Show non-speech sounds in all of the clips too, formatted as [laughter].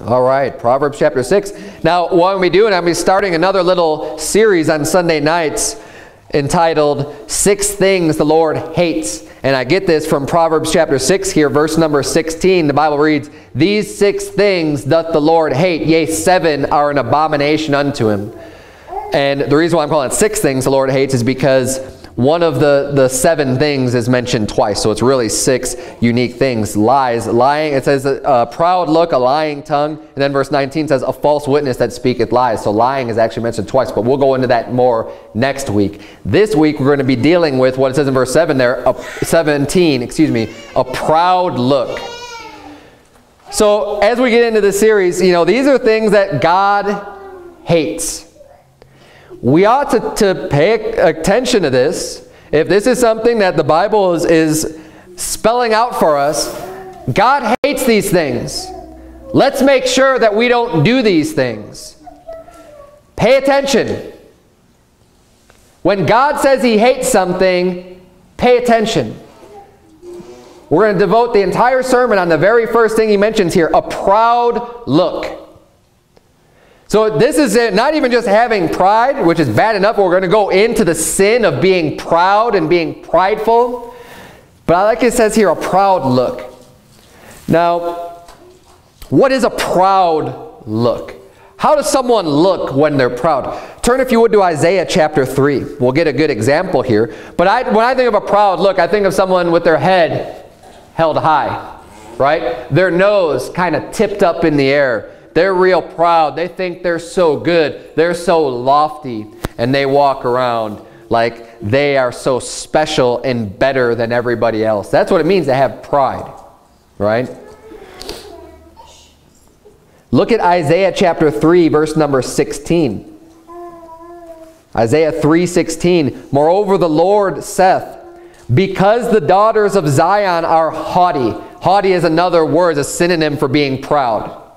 All right, Proverbs chapter 6. Now, what be doing, I'm be starting another little series on Sunday nights entitled Six Things the Lord Hates. And I get this from Proverbs chapter 6 here, verse number 16. The Bible reads, These six things doth the Lord hate, yea, seven are an abomination unto him. And the reason why I'm calling it six things the Lord hates is because one of the, the seven things is mentioned twice, so it's really six unique things. Lies, lying, it says a, a, proud look, a lying tongue, and then verse 19 says a false witness that speaketh lies. So lying is actually mentioned twice, but we'll go into that more next week. This week we're going to be dealing with what it says in verse 7 there, a, 17, excuse me, a proud look. So as we get into this series, you know, these are things that God hates we ought to, to pay attention to this. If this is something that the Bible is, is spelling out for us, God hates these things. Let's make sure that we don't do these things. Pay attention. When God says he hates something, pay attention. We're going to devote the entire sermon on the very first thing he mentions here, a proud look. So this is it, not even just having pride, which is bad enough. We're going to go into the sin of being proud and being prideful. But I like it says here, a proud look. Now, what is a proud look? How does someone look when they're proud? Turn, if you would, to Isaiah chapter 3. We'll get a good example here. But I, when I think of a proud look, I think of someone with their head held high, right? Their nose kind of tipped up in the air they're real proud. They think they're so good. They're so lofty. And they walk around like they are so special and better than everybody else. That's what it means to have pride, right? Look at Isaiah chapter 3, verse number 16. Isaiah 3:16 Moreover the Lord saith because the daughters of Zion are haughty haughty is another word a synonym for being proud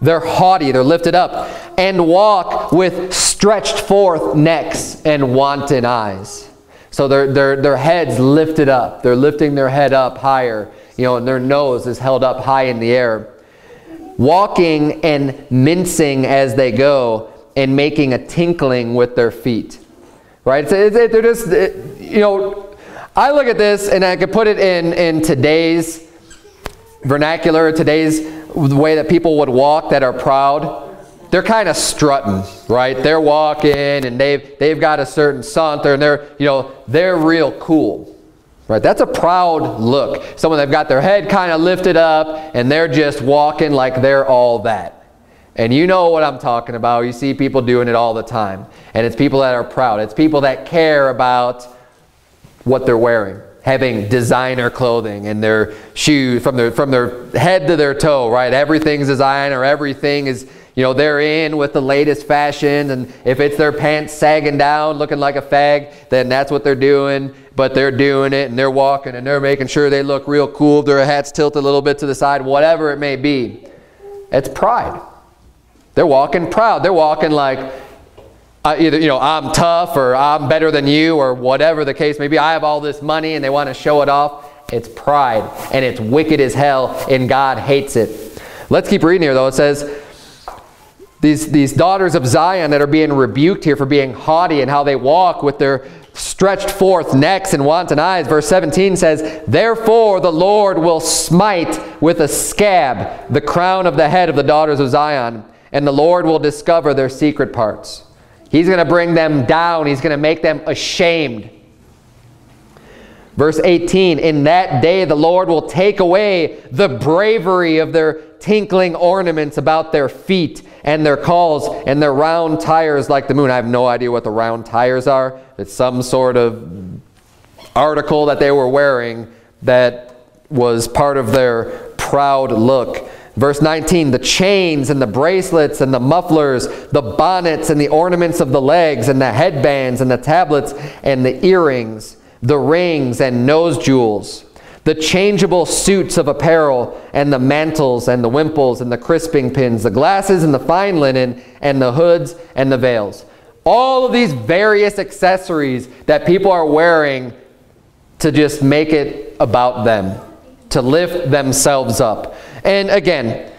they're haughty, they're lifted up, and walk with stretched forth necks and wanton eyes. So their, their, their heads lifted up. They're lifting their head up higher, you know, and their nose is held up high in the air. Walking and mincing as they go and making a tinkling with their feet. Right? It's, it, they're just, it, you know, I look at this and I could put it in, in today's vernacular, today's the way that people would walk that are proud, they're kind of strutting, right? They're walking and they've, they've got a certain saunter and they're, you know, they're real cool. Right, that's a proud look. Someone they've got their head kind of lifted up and they're just walking like they're all that. And you know what I'm talking about. You see people doing it all the time. And it's people that are proud. It's people that care about what they're wearing having designer clothing and their shoes from their from their head to their toe, right? Everything's designer, everything is, you know, they're in with the latest fashion and if it's their pants sagging down looking like a fag, then that's what they're doing, but they're doing it and they're walking and they're making sure they look real cool, their hats tilted a little bit to the side, whatever it may be. It's pride. They're walking proud. They're walking like either, you know, I'm tough or I'm better than you or whatever the case may be. I have all this money and they want to show it off. It's pride and it's wicked as hell and God hates it. Let's keep reading here though. It says, these, these daughters of Zion that are being rebuked here for being haughty and how they walk with their stretched forth necks and wanton eyes. Verse 17 says, Therefore the Lord will smite with a scab the crown of the head of the daughters of Zion, and the Lord will discover their secret parts. He's going to bring them down. He's going to make them ashamed. Verse 18, In that day the Lord will take away the bravery of their tinkling ornaments about their feet and their cauls and their round tires like the moon. I have no idea what the round tires are. It's some sort of article that they were wearing that was part of their proud look. Verse 19, the chains and the bracelets and the mufflers, the bonnets and the ornaments of the legs and the headbands and the tablets and the earrings, the rings and nose jewels, the changeable suits of apparel and the mantles and the wimples and the crisping pins, the glasses and the fine linen and the hoods and the veils. All of these various accessories that people are wearing to just make it about them, to lift themselves up. And again,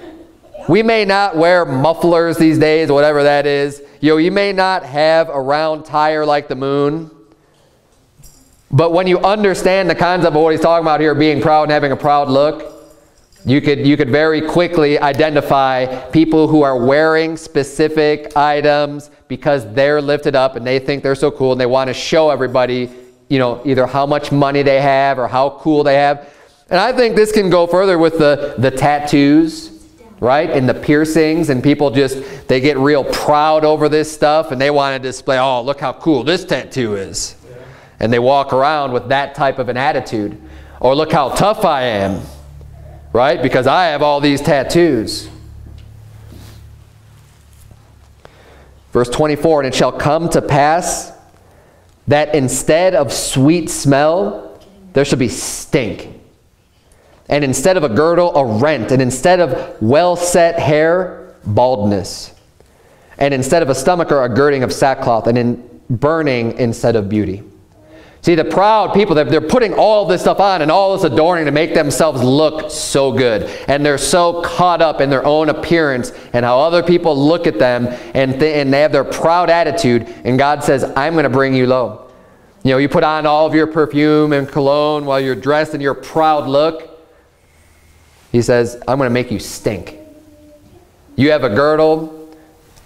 we may not wear mufflers these days, whatever that is. You know, you may not have a round tire like the moon. But when you understand the concept of what he's talking about here, being proud and having a proud look, you could, you could very quickly identify people who are wearing specific items because they're lifted up and they think they're so cool and they want to show everybody, you know, either how much money they have or how cool they have. And I think this can go further with the, the tattoos, right? And the piercings and people just, they get real proud over this stuff and they want to display, oh, look how cool this tattoo is. And they walk around with that type of an attitude. Or look how tough I am, right? Because I have all these tattoos. Verse 24, And it shall come to pass that instead of sweet smell, there shall be stink. And instead of a girdle, a rent. And instead of well-set hair, baldness. And instead of a stomacher, a girding of sackcloth. And in burning instead of beauty. See, the proud people, they're putting all this stuff on and all this adorning to make themselves look so good. And they're so caught up in their own appearance and how other people look at them and, th and they have their proud attitude. And God says, I'm going to bring you low. You know, you put on all of your perfume and cologne while you're dressed in your proud look. He says, I'm going to make you stink. You have a girdle,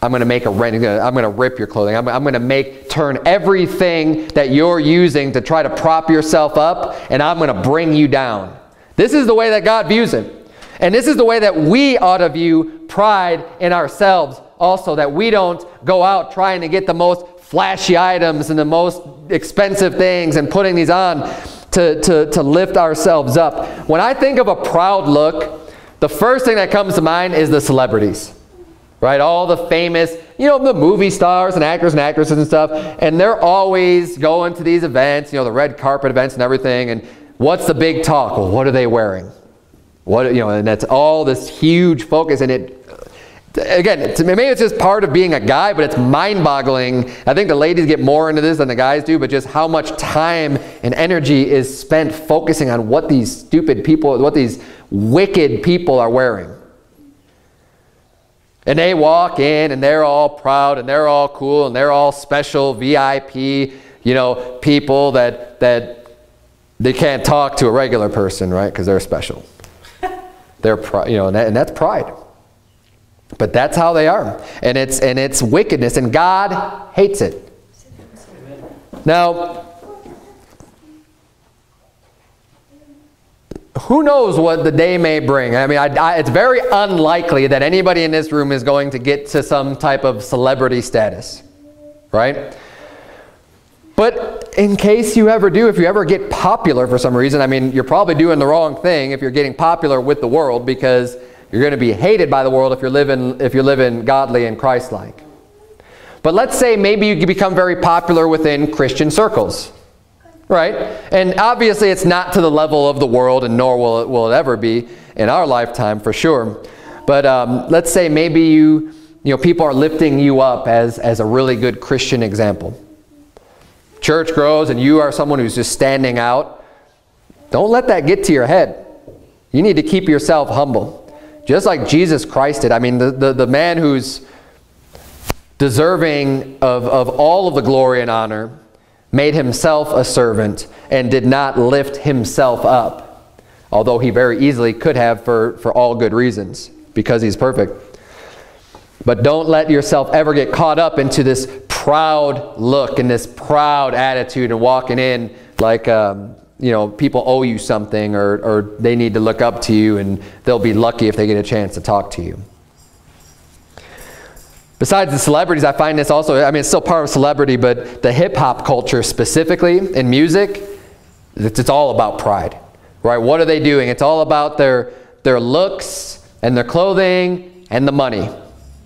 I'm going to make a rent. I'm going to rip your clothing. I'm, I'm, going to make turn everything that you're using to try to prop yourself up, and I'm going to bring you down. This is the way that God views it. And this is the way that we ought to view pride in ourselves also, that we don't go out trying to get the most flashy items and the most expensive things and putting these on to, to, to lift ourselves up. When I think of a proud look, the first thing that comes to mind is the celebrities right? All the famous, you know, the movie stars and actors and actresses and stuff, and they're always going to these events, you know, the red carpet events and everything, and what's the big talk? Well, what are they wearing? What, you know, and that's all this huge focus, and it, again, maybe it's just part of being a guy, but it's mind-boggling. I think the ladies get more into this than the guys do, but just how much time and energy is spent focusing on what these stupid people, what these wicked people are wearing. And they walk in and they're all proud and they're all cool and they're all special VIP, you know, people that, that they can't talk to a regular person, right? Because they're special. [laughs] they're, you know, and, that, and that's pride. But that's how they are. And it's, and it's wickedness and God hates it. Now, who knows what the day may bring. I mean, I, I, it's very unlikely that anybody in this room is going to get to some type of celebrity status, right? But in case you ever do, if you ever get popular for some reason, I mean, you're probably doing the wrong thing if you're getting popular with the world because you're going to be hated by the world if you're living, if you're living godly and Christ-like. But let's say maybe you become very popular within Christian circles right? And obviously it's not to the level of the world and nor will it, will it ever be in our lifetime for sure. But um, let's say maybe you, you know, people are lifting you up as, as a really good Christian example. Church grows and you are someone who's just standing out. Don't let that get to your head. You need to keep yourself humble. Just like Jesus Christ did. I mean, the, the, the man who's deserving of, of all of the glory and honor made himself a servant, and did not lift himself up, although he very easily could have for, for all good reasons, because he's perfect. But don't let yourself ever get caught up into this proud look and this proud attitude and walking in like, um, you know, people owe you something or, or they need to look up to you and they'll be lucky if they get a chance to talk to you. Besides the celebrities, I find this also, I mean, it's still part of celebrity, but the hip-hop culture specifically in music, it's, it's all about pride, right? What are they doing? It's all about their, their looks and their clothing and the money,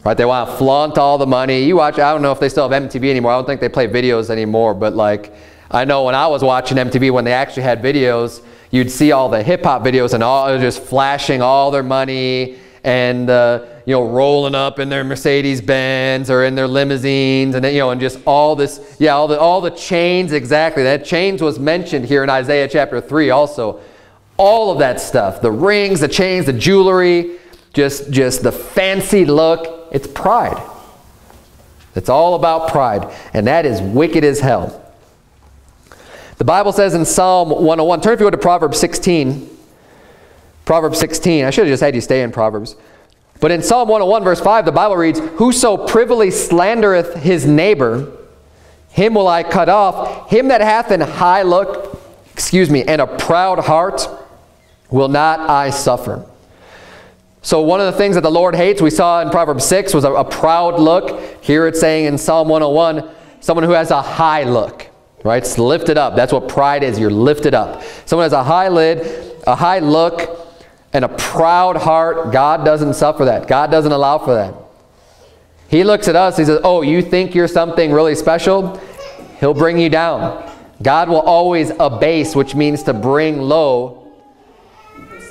right? They want to flaunt all the money. You watch, I don't know if they still have MTV anymore. I don't think they play videos anymore, but like, I know when I was watching MTV, when they actually had videos, you'd see all the hip-hop videos and all just flashing all their money and uh, you know rolling up in their Mercedes Benz or in their limousines and you know and just all this yeah all the all the chains exactly that chains was mentioned here in Isaiah chapter 3 also all of that stuff the rings the chains the jewelry just, just the fancy look. It's pride. It's all about pride, and that is wicked as hell. The Bible says in Psalm 101, turn if you would to Proverbs 16. Proverbs 16. I should have just had you stay in Proverbs. But in Psalm 101, verse 5, the Bible reads, Whoso privily slandereth his neighbor, him will I cut off. Him that hath an high look, excuse me, and a proud heart, will not I suffer. So one of the things that the Lord hates, we saw in Proverbs 6, was a, a proud look. Here it's saying in Psalm 101, someone who has a high look, right? It's lifted up. That's what pride is. You're lifted up. Someone has a high lid, a high look, and a proud heart. God doesn't suffer that. God doesn't allow for that. He looks at us, he says, oh, you think you're something really special? He'll bring you down. God will always abase, which means to bring low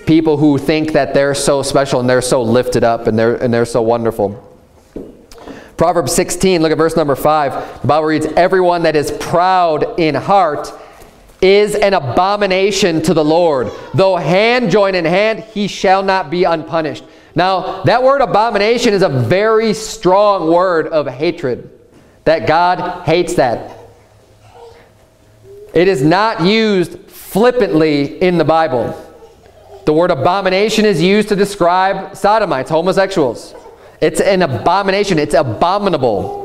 people who think that they're so special and they're so lifted up and they're, and they're so wonderful. Proverbs 16, look at verse number 5. The Bible reads, Everyone that is proud in heart is an abomination to the Lord. Though hand join in hand, he shall not be unpunished. Now, that word abomination is a very strong word of hatred. That God hates that. It is not used flippantly in the Bible. The word abomination is used to describe sodomites, homosexuals. It's an abomination. It's abominable.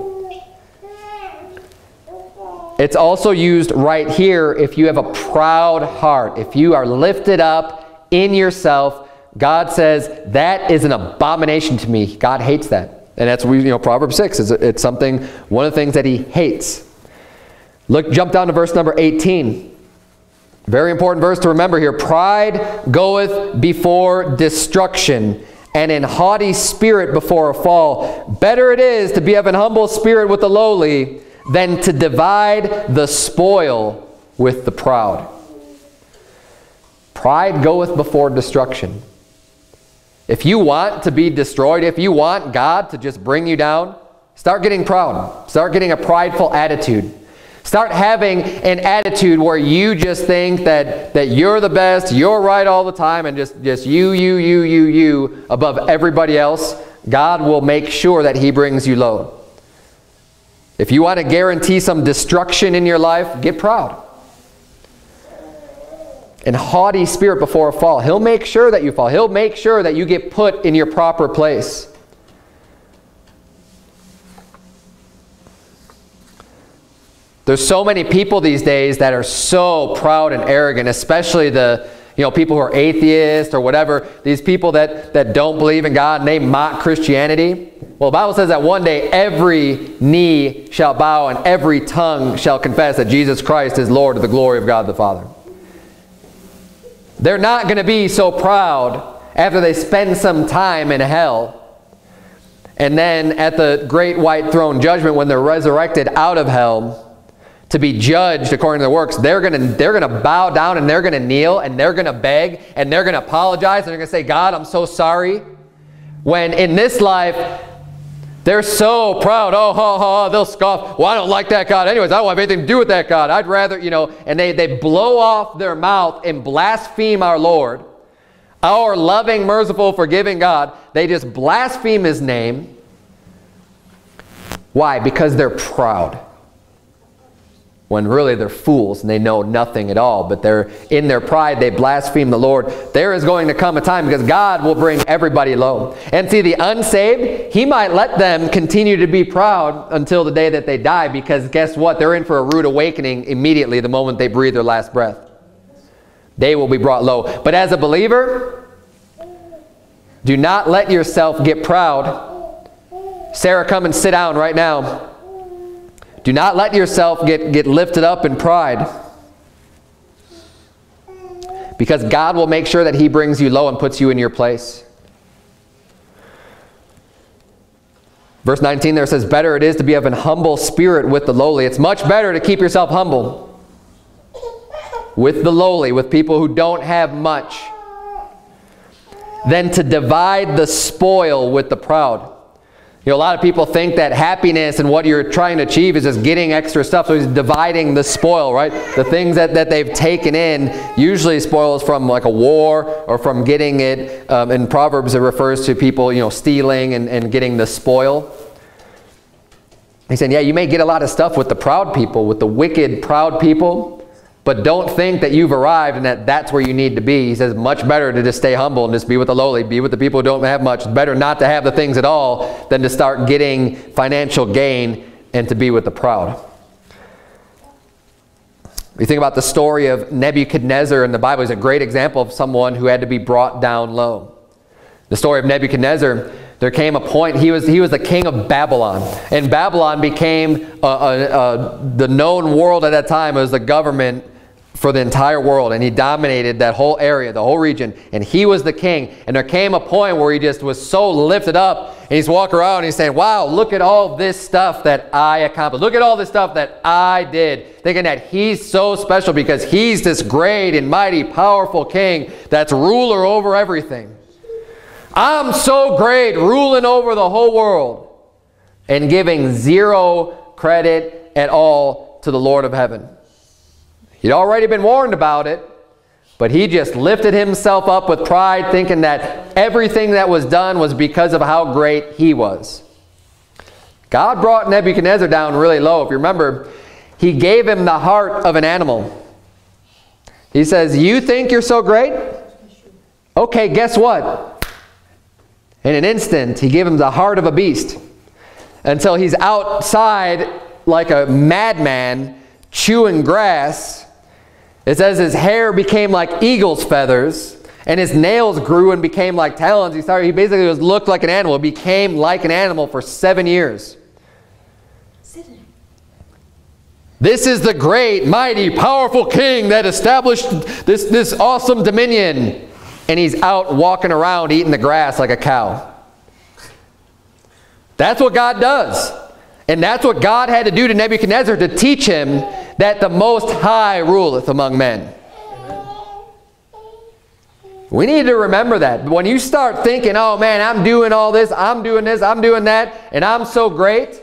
It's also used right here if you have a proud heart. If you are lifted up in yourself, God says, that is an abomination to me. God hates that. And that's, you know, Proverbs 6. is it's something, one of the things that he hates. Look, jump down to verse number 18. Very important verse to remember here. Pride goeth before destruction, and an haughty spirit before a fall. Better it is to be of an humble spirit with the lowly than to divide the spoil with the proud. Pride goeth before destruction. If you want to be destroyed, if you want God to just bring you down, start getting proud. Start getting a prideful attitude. Start having an attitude where you just think that, that you're the best, you're right all the time, and just, just you, you, you, you, you above everybody else. God will make sure that he brings you low. If you want to guarantee some destruction in your life, get proud. And haughty spirit before a fall. He'll make sure that you fall. He'll make sure that you get put in your proper place. There's so many people these days that are so proud and arrogant, especially the you know, people who are atheists or whatever, these people that, that don't believe in God and they mock Christianity. Well, the Bible says that one day every knee shall bow and every tongue shall confess that Jesus Christ is Lord to the glory of God the Father. They're not going to be so proud after they spend some time in hell and then at the great white throne judgment when they're resurrected out of hell to be judged according to their works, they're going to they're going to bow down and they're going to kneel and they're going to beg and they're going to apologize and they're going to say, God, I'm so sorry. When in this life, they're so proud. Oh, ha, ha, they'll scoff. Well, I don't like that God. Anyways, I don't have anything to do with that God. I'd rather, you know, and they, they blow off their mouth and blaspheme our Lord, our loving, merciful, forgiving God. They just blaspheme his name. Why? Because they're proud when really they're fools and they know nothing at all. But they're in their pride, they blaspheme the Lord. There is going to come a time because God will bring everybody low. And see, the unsaved, he might let them continue to be proud until the day that they die because guess what? They're in for a rude awakening immediately the moment they breathe their last breath. They will be brought low. But as a believer, do not let yourself get proud. Sarah, come and sit down right now. Do not let yourself get, get lifted up in pride. Because God will make sure that he brings you low and puts you in your place. Verse 19 there says, Better it is to be of an humble spirit with the lowly. It's much better to keep yourself humble with the lowly, with people who don't have much, than to divide the spoil with the proud. You know, a lot of people think that happiness and what you're trying to achieve is just getting extra stuff. So he's dividing the spoil, right? The things that, that they've taken in usually spoils from like a war or from getting it. Um, in Proverbs, it refers to people, you know, stealing and, and getting the spoil. He's saying, yeah, you may get a lot of stuff with the proud people, with the wicked, proud people. But don't think that you've arrived and that that's where you need to be. He says much better to just stay humble and just be with the lowly, be with the people who don't have much. It's better not to have the things at all than to start getting financial gain and to be with the proud. You think about the story of Nebuchadnezzar in the Bible. He's a great example of someone who had to be brought down low. The story of Nebuchadnezzar, there came a point, he was, he was the king of Babylon. And Babylon became uh, uh, uh, the known world at that time as the government for the entire world and he dominated that whole area, the whole region, and he was the king. And there came a point where he just was so lifted up and he's walking around and he's saying, wow, look at all this stuff that I accomplished. Look at all this stuff that I did. Thinking that he's so special because he's this great and mighty, powerful king that's ruler over everything. I'm so great, ruling over the whole world and giving zero credit at all to the Lord of heaven. He'd already been warned about it, but he just lifted himself up with pride, thinking that everything that was done was because of how great he was. God brought Nebuchadnezzar down really low. If you remember, he gave him the heart of an animal. He says, you think you're so great? Okay, guess what? In an instant, he gave him the heart of a beast until he's outside like a madman chewing grass it says his hair became like eagle's feathers and his nails grew and became like talons. He started, he basically was, looked like an animal. Became like an animal for seven years. This is the great, mighty, powerful king that established this, this awesome dominion. And he's out walking around eating the grass like a cow. That's what God does. And that's what God had to do to Nebuchadnezzar to teach him that the Most High ruleth among men. We need to remember that. When you start thinking, oh man, I'm doing all this, I'm doing this, I'm doing that, and I'm so great,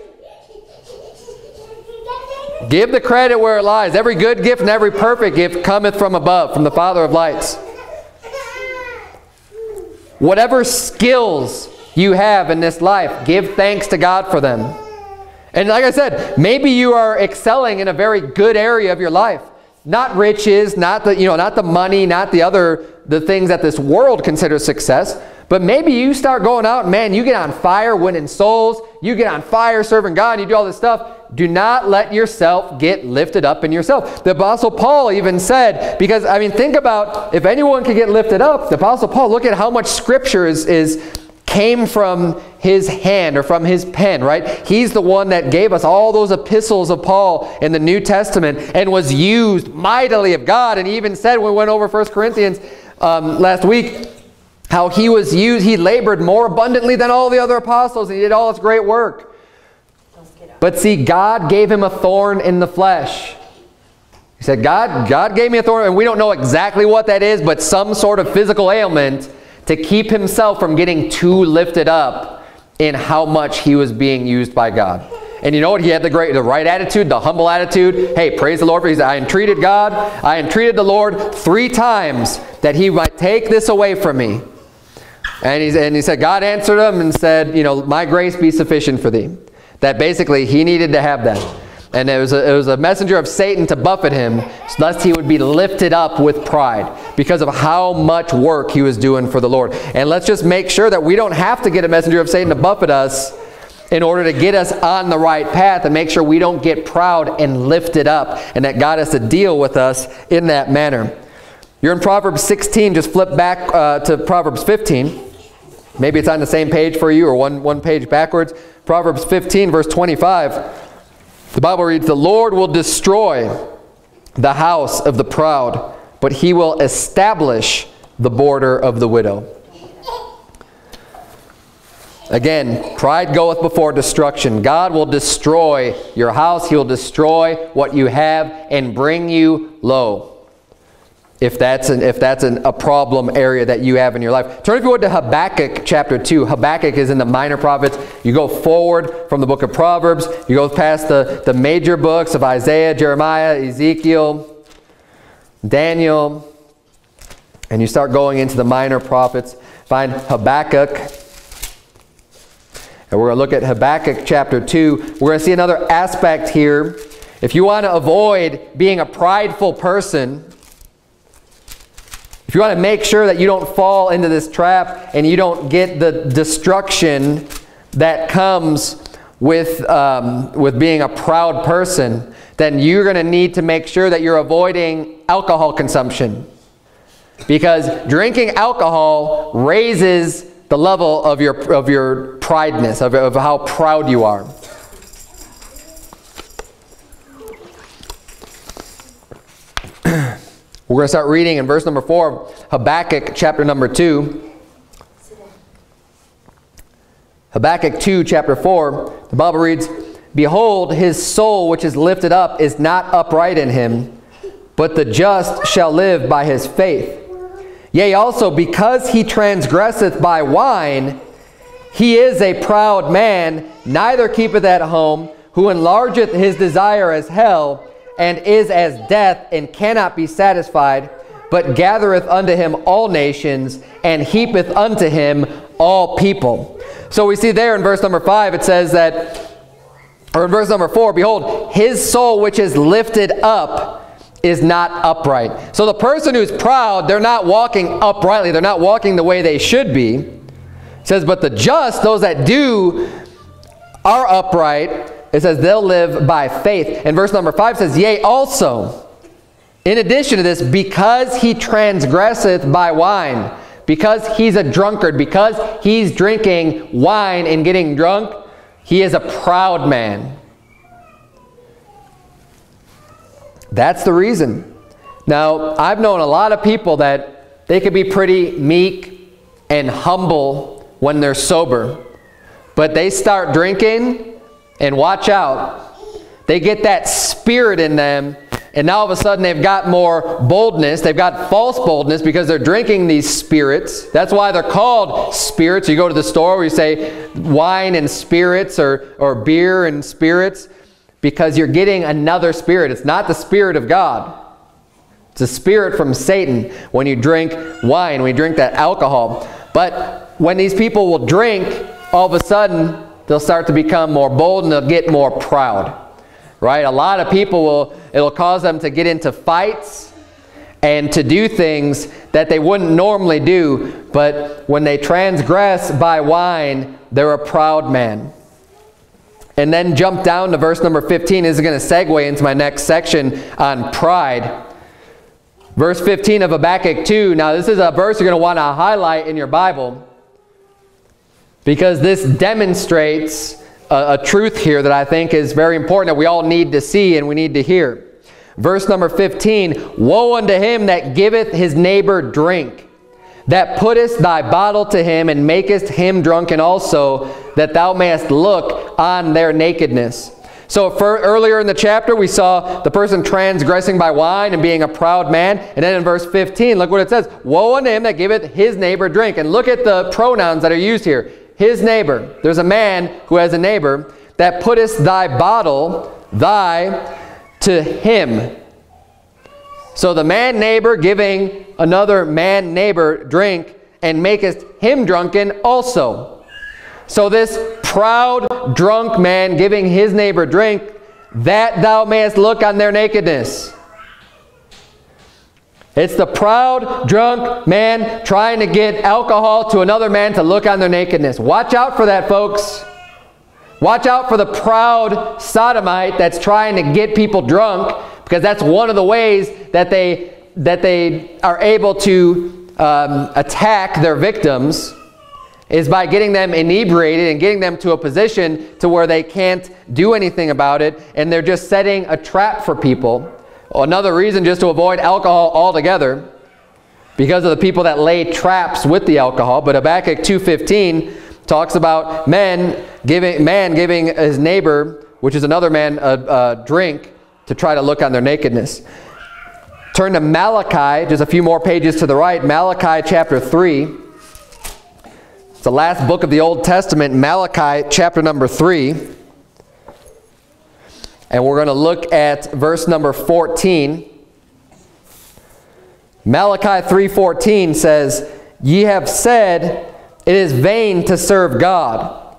give the credit where it lies. Every good gift and every perfect gift cometh from above, from the Father of lights. Whatever skills you have in this life, give thanks to God for them. And like I said, maybe you are excelling in a very good area of your life. Not riches, not the, you know, not the money, not the other, the things that this world considers success. But maybe you start going out man, you get on fire winning souls. You get on fire serving God. You do all this stuff. Do not let yourself get lifted up in yourself. The Apostle Paul even said, because I mean, think about if anyone could get lifted up, the Apostle Paul, look at how much scripture is, is came from his hand or from his pen, right? He's the one that gave us all those epistles of Paul in the New Testament and was used mightily of God. And he even said when we went over 1 Corinthians um, last week, how he was used, he labored more abundantly than all the other apostles. And he did all this great work. But see, God gave him a thorn in the flesh. He said, God, God gave me a thorn, and we don't know exactly what that is, but some sort of physical ailment to keep himself from getting too lifted up in how much he was being used by God. And you know what? He had the great, the right attitude, the humble attitude. Hey, praise the Lord. For he I entreated God. I entreated the Lord three times that he might take this away from me. And, he's, and he said, God answered him and said, you know, my grace be sufficient for thee. That basically he needed to have that. And it was, a, it was a messenger of Satan to buffet him, lest he would be lifted up with pride because of how much work he was doing for the Lord. And let's just make sure that we don't have to get a messenger of Satan to buffet us in order to get us on the right path and make sure we don't get proud and lifted up and that God has to deal with us in that manner. You're in Proverbs 16. Just flip back uh, to Proverbs 15. Maybe it's on the same page for you or one, one page backwards. Proverbs 15, verse 25. The Bible reads, The Lord will destroy the house of the proud, but he will establish the border of the widow. Again, pride goeth before destruction. God will destroy your house. He will destroy what you have and bring you low. If that's, an, if that's an, a problem area that you have in your life. Turn if you would to Habakkuk chapter 2. Habakkuk is in the minor prophets. You go forward from the book of Proverbs. You go past the, the major books of Isaiah, Jeremiah, Ezekiel, Daniel, and you start going into the minor prophets. Find Habakkuk. And we're going to look at Habakkuk chapter 2. We're going to see another aspect here. If you want to avoid being a prideful person, if you want to make sure that you don't fall into this trap and you don't get the destruction that comes with, um, with being a proud person, then you're going to need to make sure that you're avoiding alcohol consumption. Because drinking alcohol raises the level of your, of your prideness, of, of how proud you are. We're going to start reading in verse number 4, Habakkuk chapter number 2. Habakkuk 2, chapter 4, the Bible reads, Behold, his soul which is lifted up is not upright in him, but the just shall live by his faith. Yea, also, because he transgresseth by wine, he is a proud man, neither keepeth at home, who enlargeth his desire as hell, and is as death and cannot be satisfied, but gathereth unto him all nations and heapeth unto him all people. So we see there in verse number 5 it says that, or in verse number 4, Behold, his soul which is lifted up is not upright. So the person who's proud, they're not walking uprightly. They're not walking the way they should be. It says, but the just, those that do, are upright, it says they'll live by faith. And verse number 5 says, Yea, also, in addition to this, because he transgresseth by wine, because he's a drunkard, because he's drinking wine and getting drunk, he is a proud man. That's the reason. Now, I've known a lot of people that they could be pretty meek and humble when they're sober. But they start drinking and watch out. They get that spirit in them and now all of a sudden they've got more boldness. They've got false boldness because they're drinking these spirits. That's why they're called spirits. You go to the store where you say wine and spirits or, or beer and spirits because you're getting another spirit. It's not the spirit of God. It's a spirit from Satan when you drink wine, when you drink that alcohol. But when these people will drink, all of a sudden they'll start to become more bold and they'll get more proud. Right? A lot of people will, it'll cause them to get into fights and to do things that they wouldn't normally do. But when they transgress by wine, they're a proud man. And then jump down to verse number 15. This is going to segue into my next section on pride. Verse 15 of Habakkuk 2. Now this is a verse you're going to want to highlight in your Bible because this demonstrates a, a, truth here that I think is very important that we all need to see and we need to hear. Verse number 15, Woe unto him that giveth his neighbor drink, that puttest thy bottle to him and makest him drunken also, that thou mayest look on their nakedness. So earlier in the chapter, we saw the person transgressing by wine and being a proud man. And then in verse 15, look what it says. Woe unto him that giveth his neighbor drink. And look at the pronouns that are used here his neighbor. There's a man who has a neighbor that puttest thy bottle, thy, to him. So the man neighbor giving another man neighbor drink and makest him drunken also. So this proud drunk man giving his neighbor drink, that thou mayest look on their nakedness. It's the proud, drunk man trying to get alcohol to another man to look on their nakedness. Watch out for that, folks. Watch out for the proud sodomite that's trying to get people drunk because that's one of the ways that they, that they are able to um, attack their victims is by getting them inebriated and getting them to a position to where they can't do anything about it and they're just setting a trap for people. Another reason just to avoid alcohol altogether because of the people that lay traps with the alcohol. But Habakkuk 2.15 talks about men giving, man giving his neighbor, which is another man, a, a drink to try to look on their nakedness. Turn to Malachi, just a few more pages to the right. Malachi chapter 3. It's the last book of the Old Testament, Malachi chapter number 3. And we're going to look at verse number 14. Malachi 3.14 says, Ye have said, It is vain to serve God.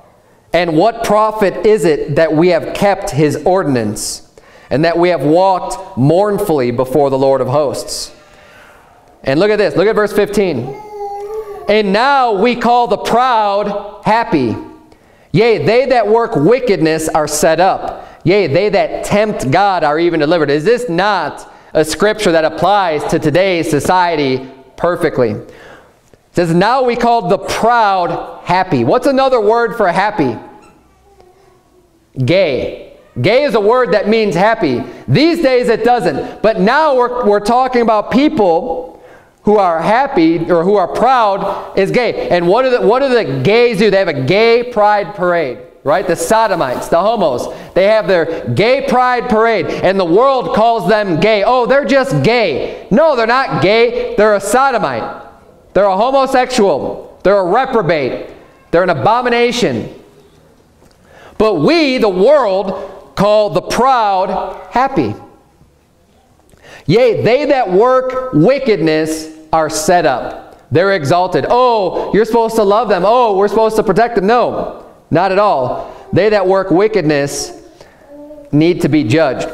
And what profit is it that we have kept his ordinance, and that we have walked mournfully before the Lord of hosts? And look at this. Look at verse 15. And now we call the proud happy. Yea, they that work wickedness are set up. Yea, they that tempt God are even delivered. Is this not a scripture that applies to today's society perfectly? It says, now we call the proud happy. What's another word for happy? Gay. Gay is a word that means happy. These days it doesn't. But now we're, we're talking about people who are happy or who are proud is gay. And what do the, what do the gays do? They have a gay pride parade, right? The sodomites, the homos, they have their gay pride parade, and the world calls them gay. Oh, they're just gay. No, they're not gay. They're a sodomite. They're a homosexual. They're a reprobate. They're an abomination. But we, the world, call the proud happy. Yea, they that work wickedness are set up. They're exalted. Oh, you're supposed to love them. Oh, we're supposed to protect them. No, not at all. They that work wickedness need to be judged.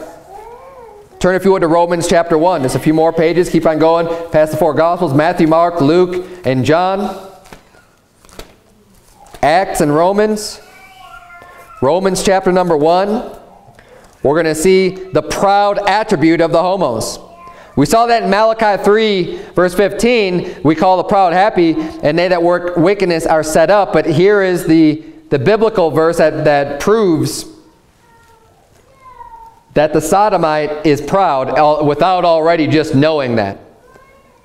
Turn, if you would, to Romans chapter 1. Just a few more pages. Keep on going. Past the four Gospels. Matthew, Mark, Luke, and John. Acts and Romans. Romans chapter number 1. We're going to see the proud attribute of the homos. We saw that in Malachi 3, verse 15. We call the proud happy, and they that work wickedness are set up. But here is the, the biblical verse that, that proves that the sodomite is proud without already just knowing that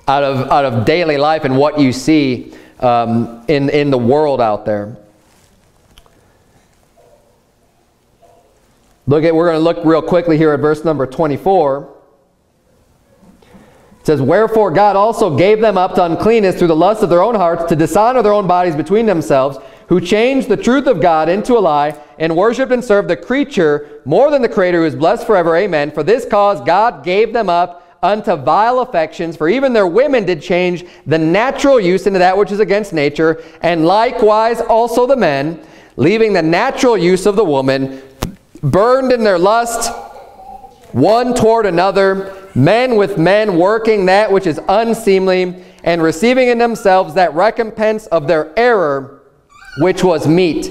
out of, out of daily life and what you see um, in, in the world out there. Look at, we're going to look real quickly here at verse number 24. It says, Wherefore God also gave them up to uncleanness through the lust of their own hearts to dishonor their own bodies between themselves, who changed the truth of God into a lie, and worshipped and served the creature more than the Creator who is blessed forever. Amen. For this cause God gave them up unto vile affections, for even their women did change the natural use into that which is against nature, and likewise also the men, leaving the natural use of the woman, burned in their lust one toward another, men with men working that which is unseemly, and receiving in themselves that recompense of their error, which was meet.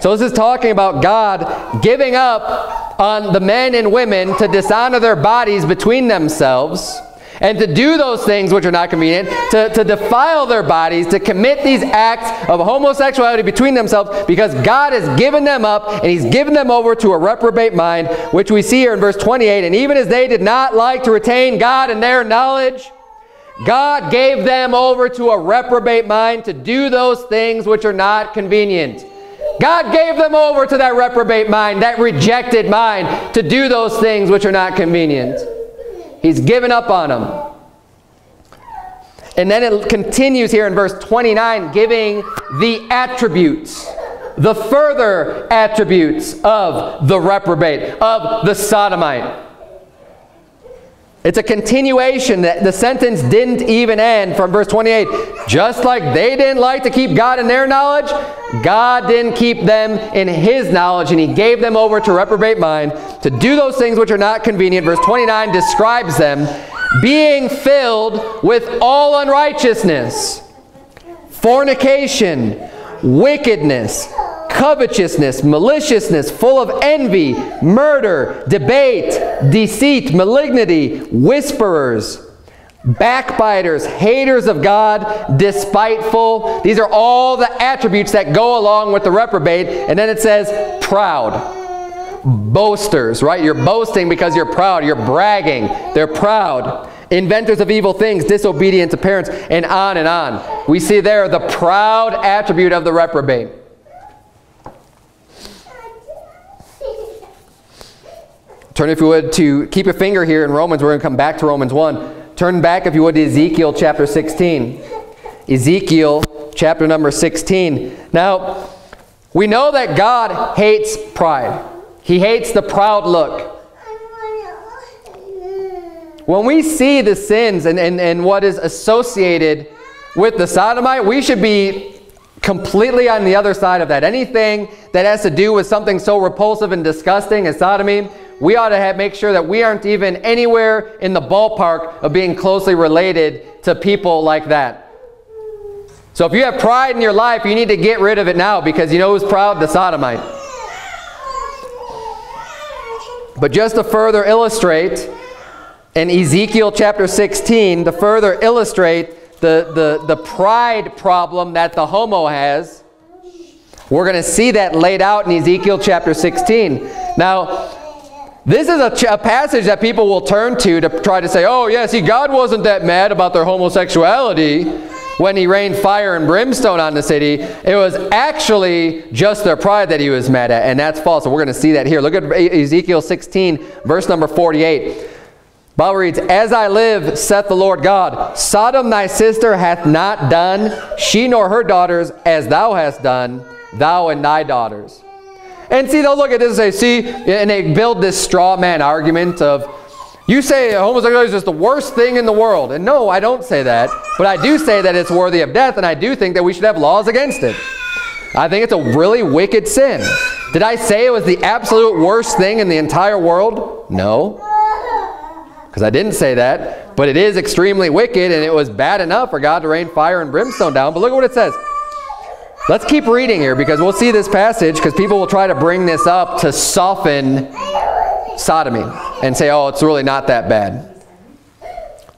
So this is talking about God giving up on the men and women to dishonor their bodies between themselves and to do those things which are not convenient, to, to defile their bodies, to commit these acts of homosexuality between themselves because God has given them up and he's given them over to a reprobate mind, which we see here in verse 28. And even as they did not like to retain God in their knowledge, God gave them over to a reprobate mind to do those things which are not convenient. God gave them over to that reprobate mind, that rejected mind, to do those things which are not convenient. He's given up on them. And then it continues here in verse 29, giving the attributes, the further attributes of the reprobate, of the sodomite. It's a continuation. that The sentence didn't even end from verse 28. Just like they didn't like to keep God in their knowledge, God didn't keep them in his knowledge, and he gave them over to reprobate mind to do those things which are not convenient. Verse 29 describes them being filled with all unrighteousness, fornication, wickedness, covetousness, maliciousness, full of envy, murder, debate, deceit, malignity, whisperers, backbiters, haters of God, despiteful. These are all the attributes that go along with the reprobate. And then it says proud. Boasters, right? You're boasting because you're proud. You're bragging. They're proud. Inventors of evil things, disobedient to parents, and on and on. We see there the proud attribute of the reprobate. Turn, if you would, to keep a finger here in Romans. We're going to come back to Romans 1. Turn back, if you would, to Ezekiel chapter 16. Ezekiel chapter number 16. Now, we know that God hates pride. He hates the proud look. When we see the sins and, and, and what is associated with the sodomite, we should be completely on the other side of that. Anything that has to do with something so repulsive and disgusting as sodomy, we ought to have, make sure that we aren't even anywhere in the ballpark of being closely related to people like that. So if you have pride in your life, you need to get rid of it now because you know who's proud? The sodomite. But just to further illustrate, in Ezekiel chapter 16, to further illustrate the, the, the pride problem that the homo has, we're going to see that laid out in Ezekiel chapter 16. Now, this is a, a, passage that people will turn to to try to say, oh, yeah, see, God wasn't that mad about their homosexuality when he rained fire and brimstone on the city. It was actually just their pride that he was mad at, and that's false. We're going to see that here. Look at Ezekiel 16, verse number 48. Bible reads, As I live, saith the Lord God, Sodom thy sister hath not done, she nor her daughters, as thou hast done, thou and thy daughters. And see, they'll look at this and say, see, and they build this straw man argument of, you say homosexuality is just the worst thing in the world. And no, I don't say that. But I do say that it's worthy of death, and I do think that we should have laws against it. I think it's a really wicked sin. Did I say it was the absolute worst thing in the entire world? No because I didn't say that. But it is extremely wicked, and it was bad enough for God to rain fire and brimstone down. But look at what it says. Let's keep reading here because we'll see this passage because people will try to bring this up to soften sodomy and say, oh, it's really not that bad.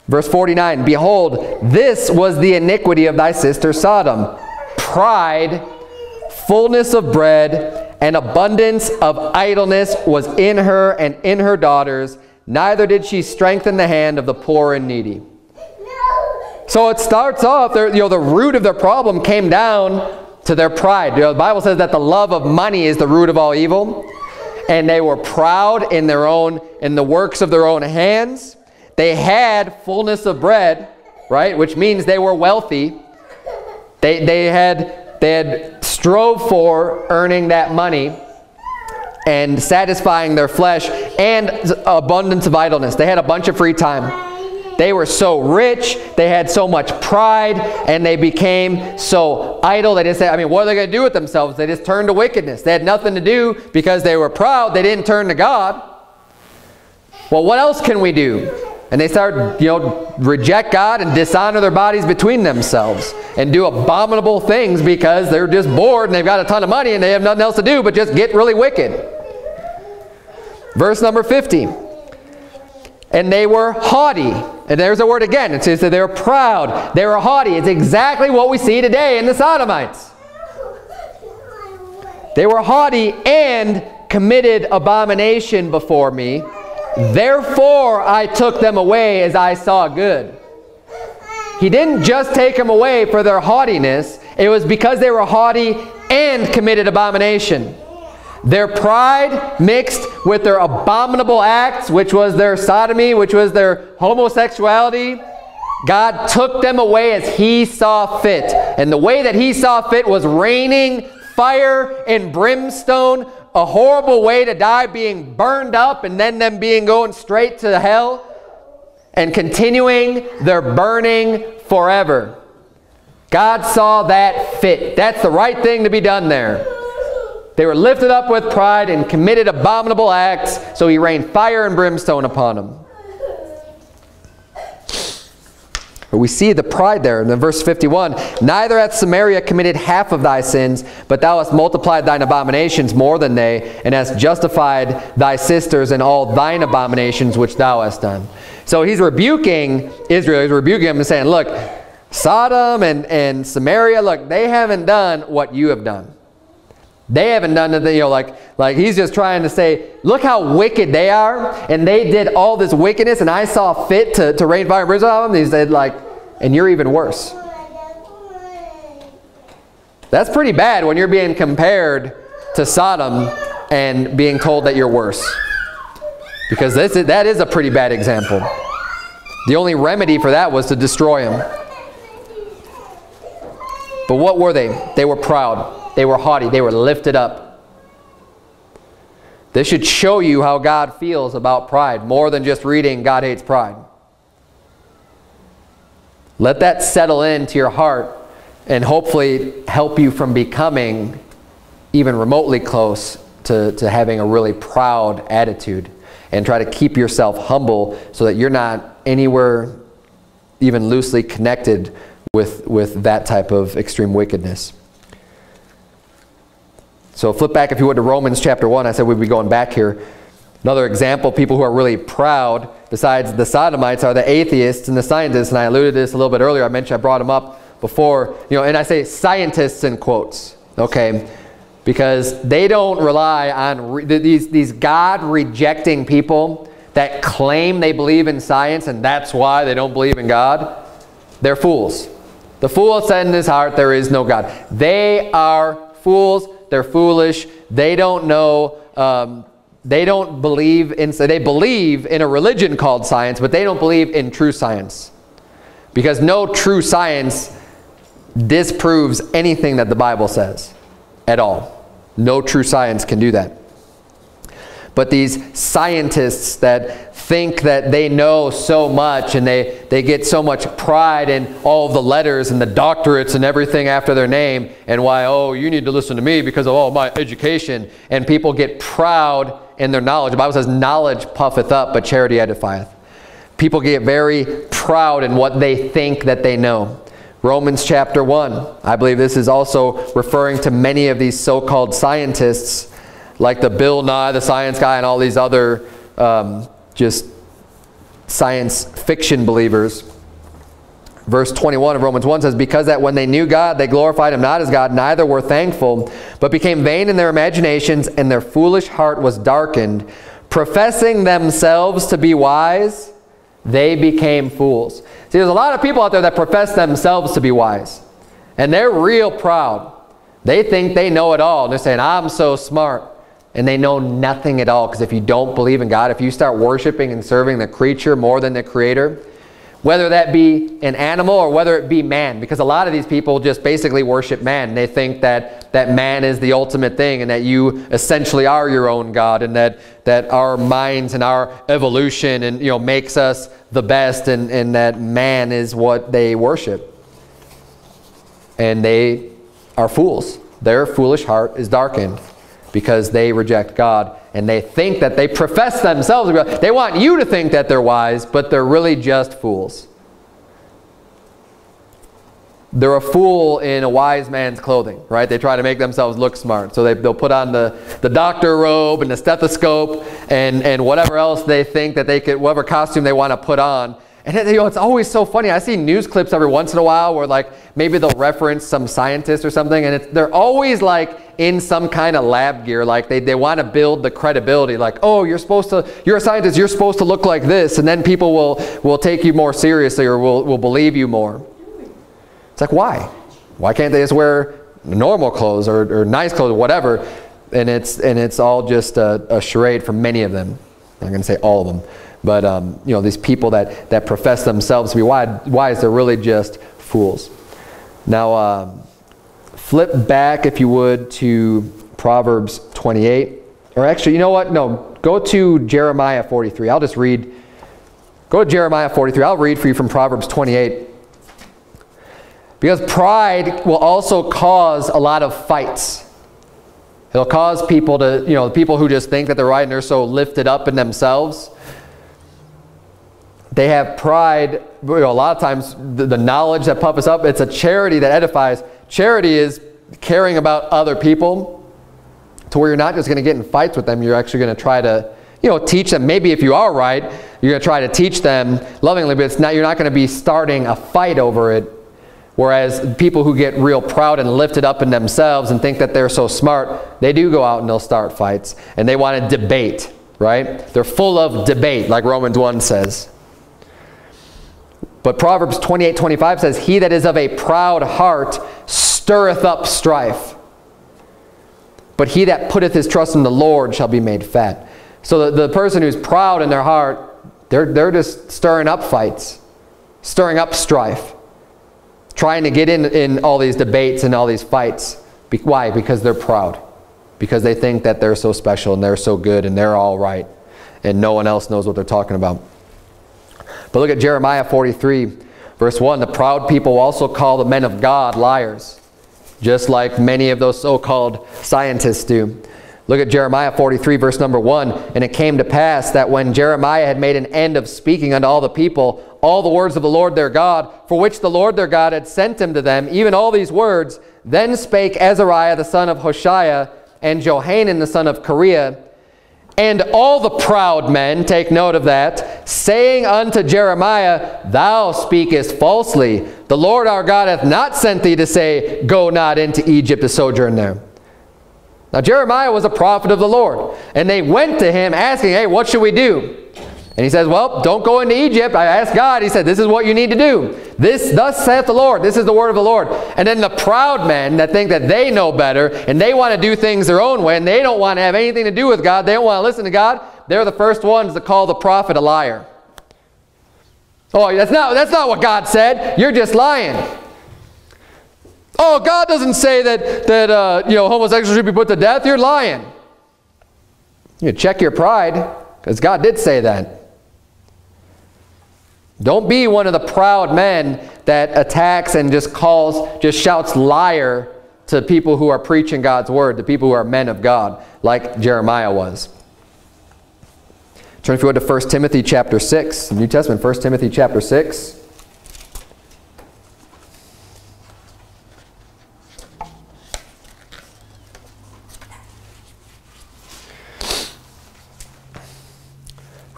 Verse 49, Behold, this was the iniquity of thy sister Sodom. Pride, fullness of bread, and abundance of idleness was in her and in her daughters, neither did she strengthen the hand of the poor and needy. So it starts off, you know, the root of the problem came down to their pride. You know, the Bible says that the love of money is the root of all evil. And they were proud in their own, in the works of their own hands. They had fullness of bread, right? Which means they were wealthy. They, they, had, they had strove for earning that money and satisfying their flesh and abundance of idleness. They had a bunch of free time. They were so rich, they had so much pride, and they became so idle. They just said, I mean, what are they going to do with themselves? They just turned to wickedness. They had nothing to do because they were proud. They didn't turn to God. Well, what else can we do? And they start, you know, reject God and dishonor their bodies between themselves and do abominable things because they're just bored and they've got a ton of money and they have nothing else to do but just get really wicked. Verse number 50. And they were haughty. And there's a word again. It says that they were proud. They were haughty. It's exactly what we see today in the Sodomites. They were haughty and committed abomination before me. Therefore I took them away as I saw good. He didn't just take them away for their haughtiness. It was because they were haughty and committed abomination. Their pride mixed with their abominable acts, which was their sodomy, which was their homosexuality, God took them away as he saw fit. And the way that he saw fit was raining fire and brimstone, a horrible way to die, being burned up and then them being going straight to hell and continuing their burning forever. God saw that fit. That's the right thing to be done there. They were lifted up with pride and committed abominable acts, so he rained fire and brimstone upon them. But We see the pride there in the verse 51. Neither hath Samaria committed half of thy sins, but thou hast multiplied thine abominations more than they, and hast justified thy sisters in all thine abominations which thou hast done. So he's rebuking Israel. He's rebuking them and saying, look, Sodom and, and Samaria, look, they haven't done what you have done. They haven't done anything, you know, like, like he's just trying to say, look how wicked they are. And they did all this wickedness, and I saw fit to, to rain fire and brimstone on them. He said, like, and you're even worse. That's pretty bad when you're being compared to Sodom and being told that you're worse. Because this, that is a pretty bad example. The only remedy for that was to destroy him. But what were they? They were proud. They were haughty. They were lifted up. This should show you how God feels about pride, more than just reading God hates pride. Let that settle into your heart and hopefully help you from becoming even remotely close to, to having a really proud attitude. And try to keep yourself humble so that you're not anywhere even loosely connected with, with that type of extreme wickedness. So flip back, if you would, to Romans chapter 1. I said we'd be going back here. Another example, people who are really proud, besides the sodomites, are the atheists and the scientists. And I alluded to this a little bit earlier. I mentioned I brought them up before. You know, and I say scientists in quotes, okay? Because they don't rely on these, these God-rejecting people that claim they believe in science and that's why they don't believe in God. They're fools. The fool said in his heart, there is no God. They are fools they're foolish. They don't know. Um, they don't believe in, so they believe in a religion called science, but they don't believe in true science. Because no true science disproves anything that the Bible says at all. No true science can do that. But these scientists that think that they know so much and they, they get so much pride in all the letters and the doctorates and everything after their name and why, oh, you need to listen to me because of all my education. And people get proud in their knowledge. The Bible says, knowledge puffeth up, but charity edifieth. People get very proud in what they think that they know. Romans chapter 1. I believe this is also referring to many of these so-called scientists like the Bill Nye, the science guy, and all these other um, just science fiction believers. Verse 21 of Romans 1 says, Because that when they knew God, they glorified him not as God, neither were thankful, but became vain in their imaginations, and their foolish heart was darkened. Professing themselves to be wise, they became fools. See, there's a lot of people out there that profess themselves to be wise, and they're real proud. They think they know it all. They're saying, I'm so smart and they know nothing at all. Because if you don't believe in God, if you start worshiping and serving the creature more than the creator, whether that be an animal or whether it be man, because a lot of these people just basically worship man. They think that, that man is the ultimate thing and that you essentially are your own God and that, that our minds and our evolution and, you know, makes us the best and, and that man is what they worship. And they are fools. Their foolish heart is darkened because they reject God and they think that they profess themselves. They want you to think that they're wise, but they're really just fools. They're a fool in a wise man's clothing, right? They try to make themselves look smart. So they, they'll put on the, the doctor robe and the stethoscope and, and whatever else they think that they could, whatever costume they want to put on. And you know, it's always so funny. I see news clips every once in a while where like maybe they'll reference some scientist or something and they're always like in some kind of lab gear. Like they, they want to build the credibility like, oh, you're supposed to, you're a scientist, you're supposed to look like this. And then people will, will take you more seriously or will, will believe you more. It's like, why? Why can't they just wear normal clothes or, or nice clothes or whatever? And it's, and it's all just a, a charade for many of them. I'm going to say all of them. But um, you know, these people that, that profess themselves to be wise, wise they're really just fools. Now, um, flip back, if you would, to Proverbs 28. Or actually, you know what? No, go to Jeremiah 43. I'll just read. Go to Jeremiah 43. I'll read for you from Proverbs 28. Because pride will also cause a lot of fights. It'll cause people to, you know, people who just think that they're right and they're so lifted up in themselves they have pride. You know, a lot of times, the, the knowledge that puffs us up, it's a charity that edifies. Charity is caring about other people to where you're not just going to get in fights with them. You're actually going to try to, you know, teach them. Maybe if you are right, you're going to try to teach them lovingly, but it's not, you're not going to be starting a fight over it. Whereas people who get real proud and lifted up in themselves and think that they're so smart, they do go out and they'll start fights. And they want to debate, right? They're full of debate, like Romans 1 says. But Proverbs 28, 25 says, He that is of a proud heart stirreth up strife. But he that putteth his trust in the Lord shall be made fat. So the, the person who's proud in their heart, they're, they're just stirring up fights. stirring up strife, trying to get in, in all these debates and all these fights. Be why? Because they're proud. Because they think that they're so special and they're so good and they're all right and no one else knows what they're talking about. But look at Jeremiah 43, verse 1. The proud people also call the men of God liars, just like many of those so-called scientists do. Look at Jeremiah 43, verse number 1. And it came to pass that when Jeremiah had made an end of speaking unto all the people, all the words of the Lord their God, for which the Lord their God had sent him to them, even all these words, then spake Azariah the son of Hoshaiah, and Johanan the son of Kareah, and all the proud men, take note of that, saying unto Jeremiah, Thou speakest falsely. The Lord our God hath not sent thee to say, Go not into Egypt to sojourn there. Now Jeremiah was a prophet of the Lord. And they went to him asking, Hey, what should we do? And he says, well, don't go into Egypt. I asked God. He said, this is what you need to do. This, thus saith the Lord. This is the word of the Lord. And then the proud men that think that they know better and they want to do things their own way and they don't want to have anything to do with God. They don't want to listen to God. They're the first ones to call the prophet a liar. Oh, that's not, that's not what God said. You're just lying. Oh, God doesn't say that, that uh, you know, homosexuals should be put to death. You're lying. You check your pride because God did say that. Don't be one of the proud men that attacks and just calls, just shouts liar to people who are preaching God's word, to people who are men of God, like Jeremiah was. Turn if you would to 1 Timothy chapter 6, New Testament, 1 Timothy chapter 6.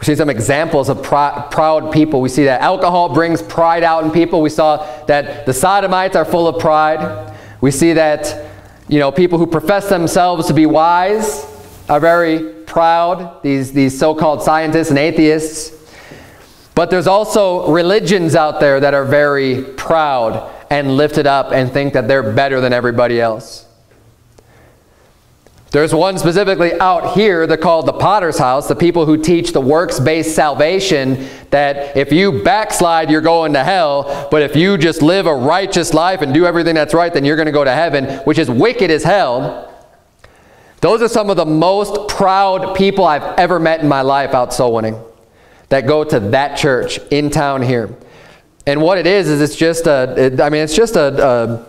We see some examples of pr proud people. We see that alcohol brings pride out in people. We saw that the sodomites are full of pride. We see that you know, people who profess themselves to be wise are very proud, these, these so-called scientists and atheists. But there's also religions out there that are very proud and lifted up and think that they're better than everybody else. There's one specifically out here that called the Potter's House, the people who teach the works-based salvation that if you backslide, you're going to hell, but if you just live a righteous life and do everything that's right, then you're going to go to heaven, which is wicked as hell. Those are some of the most proud people I've ever met in my life out soul winning that go to that church in town here. And what it is, is it's just a, it, I mean, it's just a,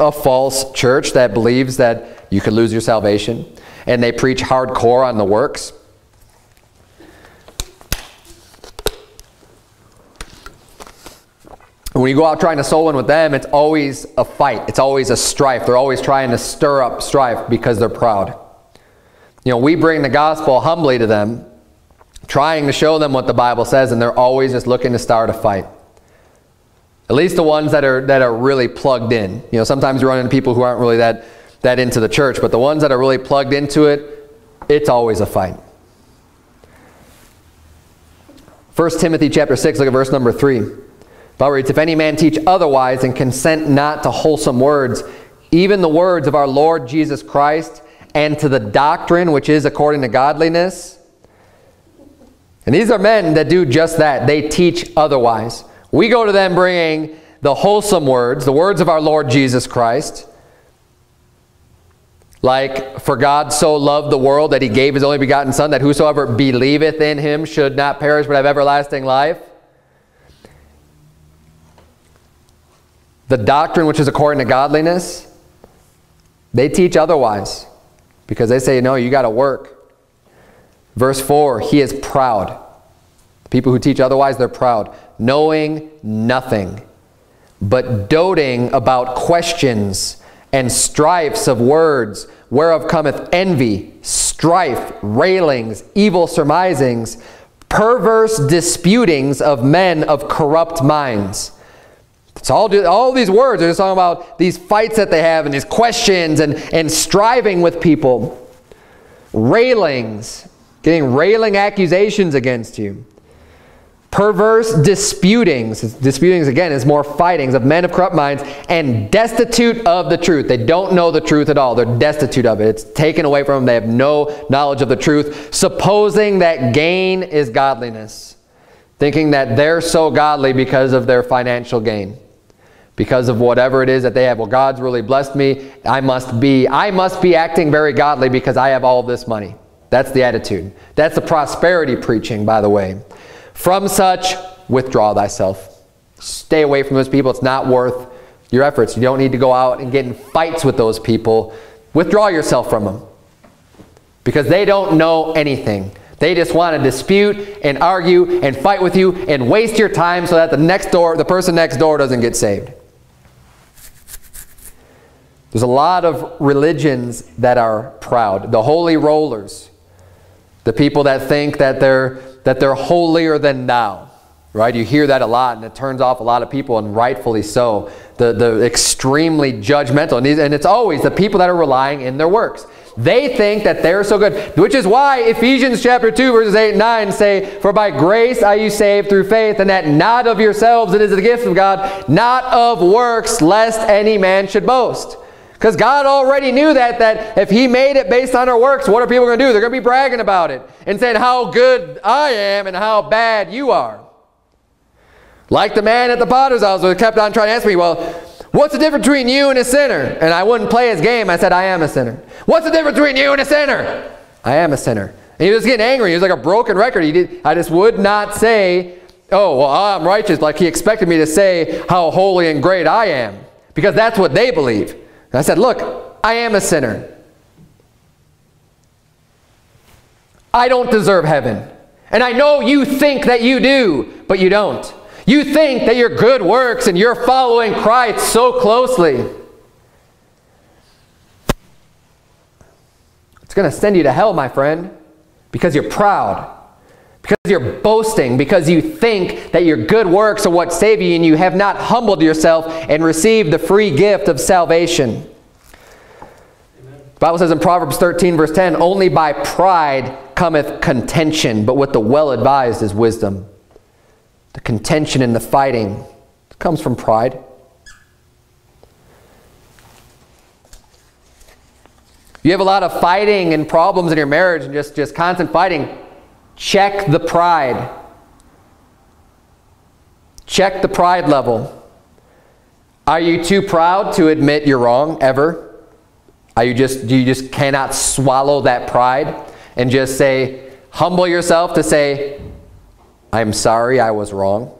a, a false church that believes that you could lose your salvation. And they preach hardcore on the works. When you go out trying to soul win with them, it's always a fight. It's always a strife. They're always trying to stir up strife because they're proud. You know, we bring the gospel humbly to them, trying to show them what the Bible says, and they're always just looking to start a fight. At least the ones that are, that are really plugged in. You know, sometimes you run into people who aren't really that that into the church. But the ones that are really plugged into it, it's always a fight. 1 Timothy chapter 6, look at verse number 3. Paul reads, If any man teach otherwise and consent not to wholesome words, even the words of our Lord Jesus Christ, and to the doctrine which is according to godliness. And these are men that do just that. They teach otherwise. We go to them bringing the wholesome words, the words of our Lord Jesus Christ, like, for God so loved the world that he gave his only begotten Son, that whosoever believeth in him should not perish but have everlasting life. The doctrine which is according to godliness, they teach otherwise. Because they say, no, you got to work. Verse 4, he is proud. People who teach otherwise, they're proud. Knowing nothing, but doting about questions and strifes of words, whereof cometh envy, strife, railings, evil surmisings, perverse disputings of men of corrupt minds. It's all, all these words are just talking about these fights that they have and these questions and, and striving with people. Railings, getting railing accusations against you. Perverse disputings. Disputings, again, is more fightings of men of corrupt minds and destitute of the truth. They don't know the truth at all. They're destitute of it. It's taken away from them. They have no knowledge of the truth, supposing that gain is godliness. thinking that they're so godly because of their financial gain because of whatever it is that they have. Well, God's really blessed me. I must be, I must be acting very godly because I have all this money. That's the attitude. That's the prosperity preaching, by the way. From such, withdraw thyself. Stay away from those people. It's not worth your efforts. You don't need to go out and get in fights with those people. Withdraw yourself from them because they don't know anything. They just want to dispute and argue and fight with you and waste your time so that the next door, the person next door doesn't get saved. There's a lot of religions that are proud. The holy rollers, the people that think that they're, that they're holier than thou. Right? You hear that a lot, and it turns off a lot of people, and rightfully so. The, the extremely judgmental. And, these, and it's always the people that are relying in their works. They think that they're so good, which is why Ephesians chapter 2 verses 8 and 9 say, For by grace are you saved through faith, and that not of yourselves, it is the gift of God, not of works, lest any man should boast. Because God already knew that, that if he made it based on our works, what are people going to do? They're going to be bragging about it and saying how good I am and how bad you are. Like the man at the potter's house who kept on trying to ask me, well, what's the difference between you and a sinner? And I wouldn't play his game. I said, I am a sinner. What's the difference between you and a sinner? I am a sinner. And he was getting angry. He was like a broken record. He did, I just would not say, oh, well, I'm righteous, like he expected me to say how holy and great I am. Because that's what they believe. I said, look, I am a sinner. I don't deserve heaven. And I know you think that you do, but you don't. You think that your good works and you're following Christ so closely. It's going to send you to hell, my friend, because you're proud. Because you're boasting, because you think that your good works are what save you, and you have not humbled yourself and received the free gift of salvation. The Bible says in Proverbs 13, verse 10, Only by pride cometh contention, but with the well-advised is wisdom. The contention and the fighting comes from pride. You have a lot of fighting and problems in your marriage and just, just constant fighting. Check the pride. Check the pride level. Are you too proud to admit you're wrong ever? Are you just do you just cannot swallow that pride and just say humble yourself to say I'm sorry I was wrong?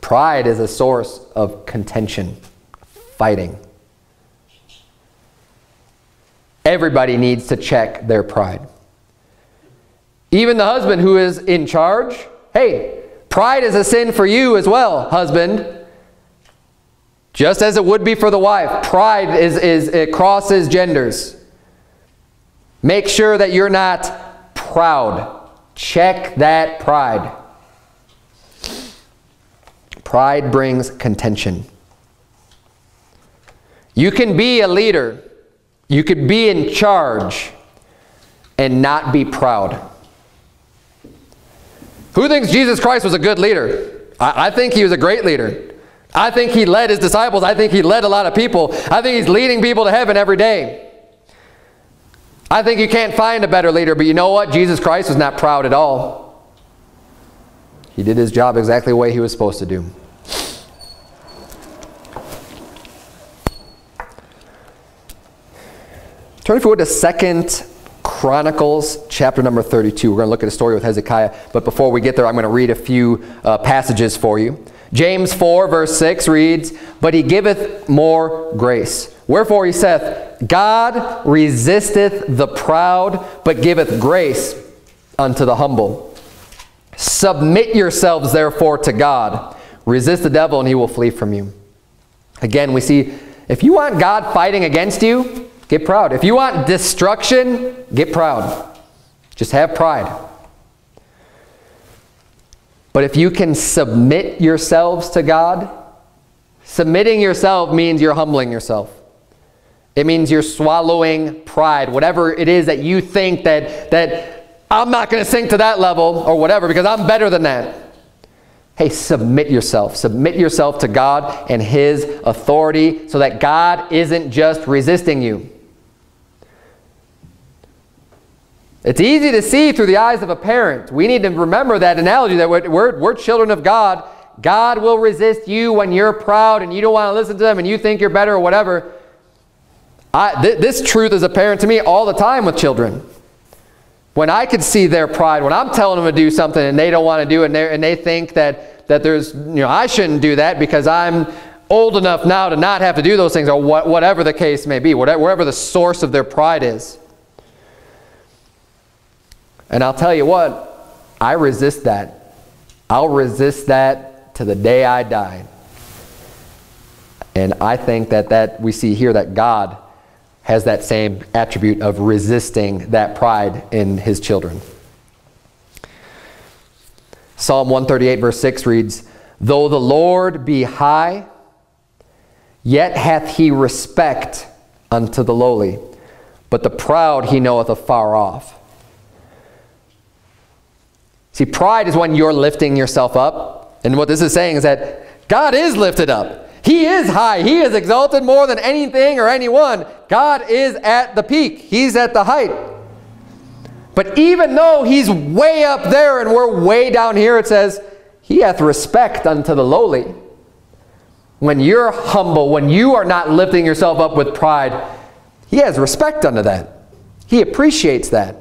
Pride is a source of contention, fighting. Everybody needs to check their pride. Even the husband who is in charge, hey, pride is a sin for you as well, husband. Just as it would be for the wife. Pride is, is it crosses genders. Make sure that you're not proud. Check that pride. Pride brings contention. You can be a leader you could be in charge and not be proud. Who thinks Jesus Christ was a good leader? I, I, think he was a great leader. I think he led his disciples. I think he led a lot of people. I think he's leading people to heaven every day. I think you can't find a better leader, but you know what? Jesus Christ was not proud at all. He did his job exactly the way he was supposed to do. Turn would to Second Chronicles chapter number 32. We're going to look at a story with Hezekiah, but before we get there, I'm going to read a few uh, passages for you. James 4 verse 6 reads, But he giveth more grace. Wherefore he saith, God resisteth the proud, but giveth grace unto the humble. Submit yourselves therefore to God. Resist the devil and he will flee from you. Again, we see, if you want God fighting against you, Get proud. If you want destruction, get proud. Just have pride. But if you can submit yourselves to God, submitting yourself means you're humbling yourself. It means you're swallowing pride, whatever it is that you think that, that I'm not going to sink to that level or whatever because I'm better than that. Hey, submit yourself. Submit yourself to God and His authority so that God isn't just resisting you. It's easy to see through the eyes of a parent. We need to remember that analogy that we're, we're, children of God. God will resist you when you're proud and you don't want to listen to them and you think you're better or whatever. I, th this truth is apparent to me all the time with children. When I could see their pride, when I'm telling them to do something and they don't want to do it and, and they think that, that there's, you know, I shouldn't do that because I'm old enough now to not have to do those things or what, whatever the case may be, whatever, wherever the source of their pride is. And I'll tell you what, I resist that. I'll resist that to the day I die. And I think that, that we see here that God has that same attribute of resisting that pride in his children. Psalm 138 verse 6 reads, Though the Lord be high, yet hath he respect unto the lowly, but the proud he knoweth afar off. See, pride is when you're lifting yourself up. And what this is saying is that God is lifted up. He is high. He is exalted more than anything or anyone. God is at the peak. He's at the height. But even though he's way up there and we're way down here, it says, he hath respect unto the lowly. When you're humble, when you are not lifting yourself up with pride, he has respect unto that. He appreciates that.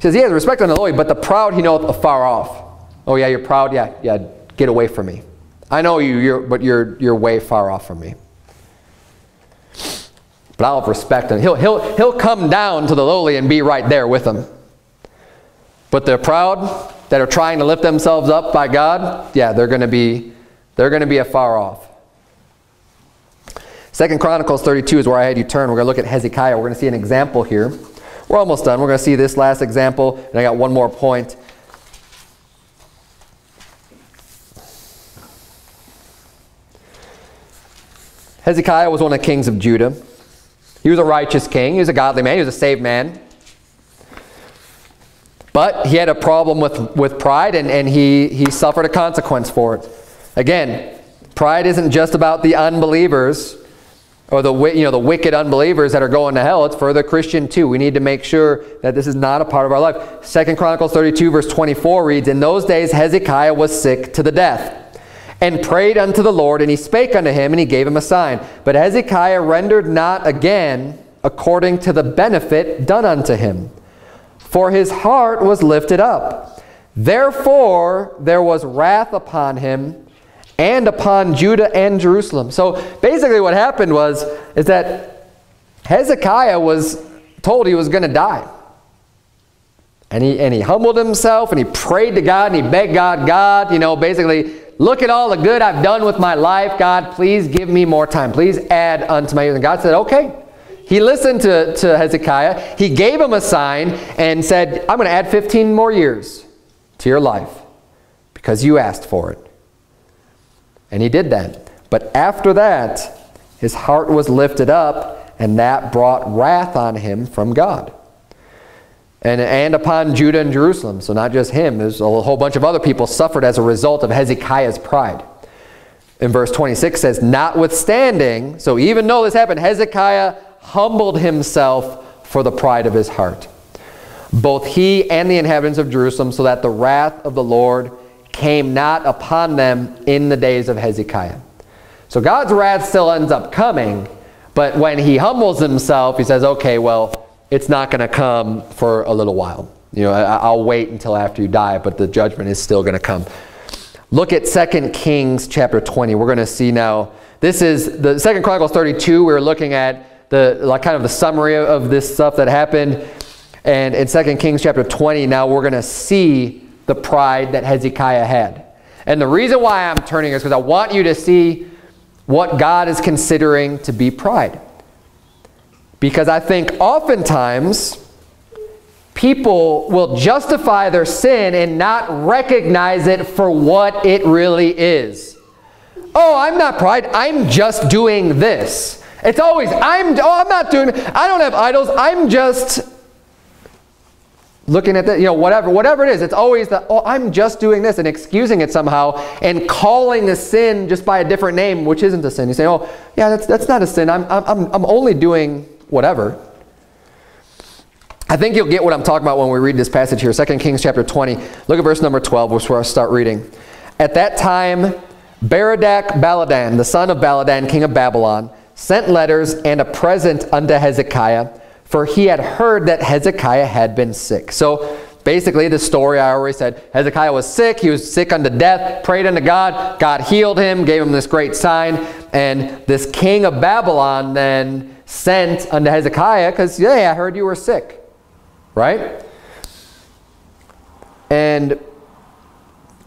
He says he has respect the lowly, but the proud he knoweth afar off. Oh yeah, you're proud? Yeah, yeah, get away from me. I know you, you're, but you're, you're way far off from me. But I'll have respect him. He'll, he'll, he'll come down to the lowly and be right there with them. But the proud that are trying to lift themselves up by God, yeah, they're going to be, they're going to be afar off. Second Chronicles 32 is where I had you turn. We're going to look at Hezekiah. We're going to see an example here. We're almost done. We're going to see this last example, and I got one more point. Hezekiah was one of the kings of Judah. He was a righteous king. He was a godly man. He was a saved man. But he had a problem with, with pride, and, and he, he suffered a consequence for it. Again, pride isn't just about the unbelievers or the, you know, the wicked unbelievers that are going to hell. It's for the Christian too. We need to make sure that this is not a part of our life. Second Chronicles 32 verse 24 reads, In those days Hezekiah was sick to the death and prayed unto the Lord, and he spake unto him, and he gave him a sign. But Hezekiah rendered not again according to the benefit done unto him, for his heart was lifted up. Therefore there was wrath upon him and upon Judah and Jerusalem. So basically what happened was is that Hezekiah was told he was going to die. And he, and he humbled himself and he prayed to God and he begged God, God, you know, basically Look at all the good I've done with my life. God, please give me more time. Please add unto my years. And God said, okay. He listened to, to Hezekiah. He gave him a sign and said, I'm going to add 15 more years to your life because you asked for it. And he did that. But after that, his heart was lifted up, and that brought wrath on him from God and, and upon Judah and Jerusalem. So not just him, there's a whole bunch of other people suffered as a result of Hezekiah's pride. In verse 26 says, Notwithstanding, so even though this happened, Hezekiah humbled himself for the pride of his heart. Both he and the inhabitants of Jerusalem, so that the wrath of the Lord came not upon them in the days of Hezekiah. So God's wrath still ends up coming, but when he humbles himself, he says, okay, well, it's not going to come for a little while. You know, I, will wait until after you die, but the judgment is still going to come. Look at 2 Kings chapter 20. We're going to see now. This is the Second Chronicles 32. We are looking at the like kind of the summary of this stuff that happened. And in 2 Kings chapter 20, now we're going to see the pride that Hezekiah had. And the reason why I'm turning is because I want you to see what God is considering to be pride. Because I think oftentimes people will justify their sin and not recognize it for what it really is. Oh, I'm not pride. I'm just doing this. It's always, I'm, oh, I'm not doing, I don't have idols. I'm just looking at the, you know, whatever, whatever it is. It's always the, oh, I'm just doing this and excusing it somehow and calling a sin just by a different name, which isn't a sin. You say, oh, yeah, that's, that's not a sin. I'm, I'm, I'm only doing whatever. I think you'll get what I'm talking about when we read this passage here. 2 Kings chapter 20. Look at verse number 12, which is where I start reading. At that time, Berodach Baladan, the son of Baladan, king of Babylon, sent letters and a present unto Hezekiah, for he had heard that Hezekiah had been sick. So basically the story I already said, Hezekiah was sick, he was sick unto death, prayed unto God, God healed him, gave him this great sign, and this king of Babylon then sent unto Hezekiah, because, yeah, I heard you were sick. Right? And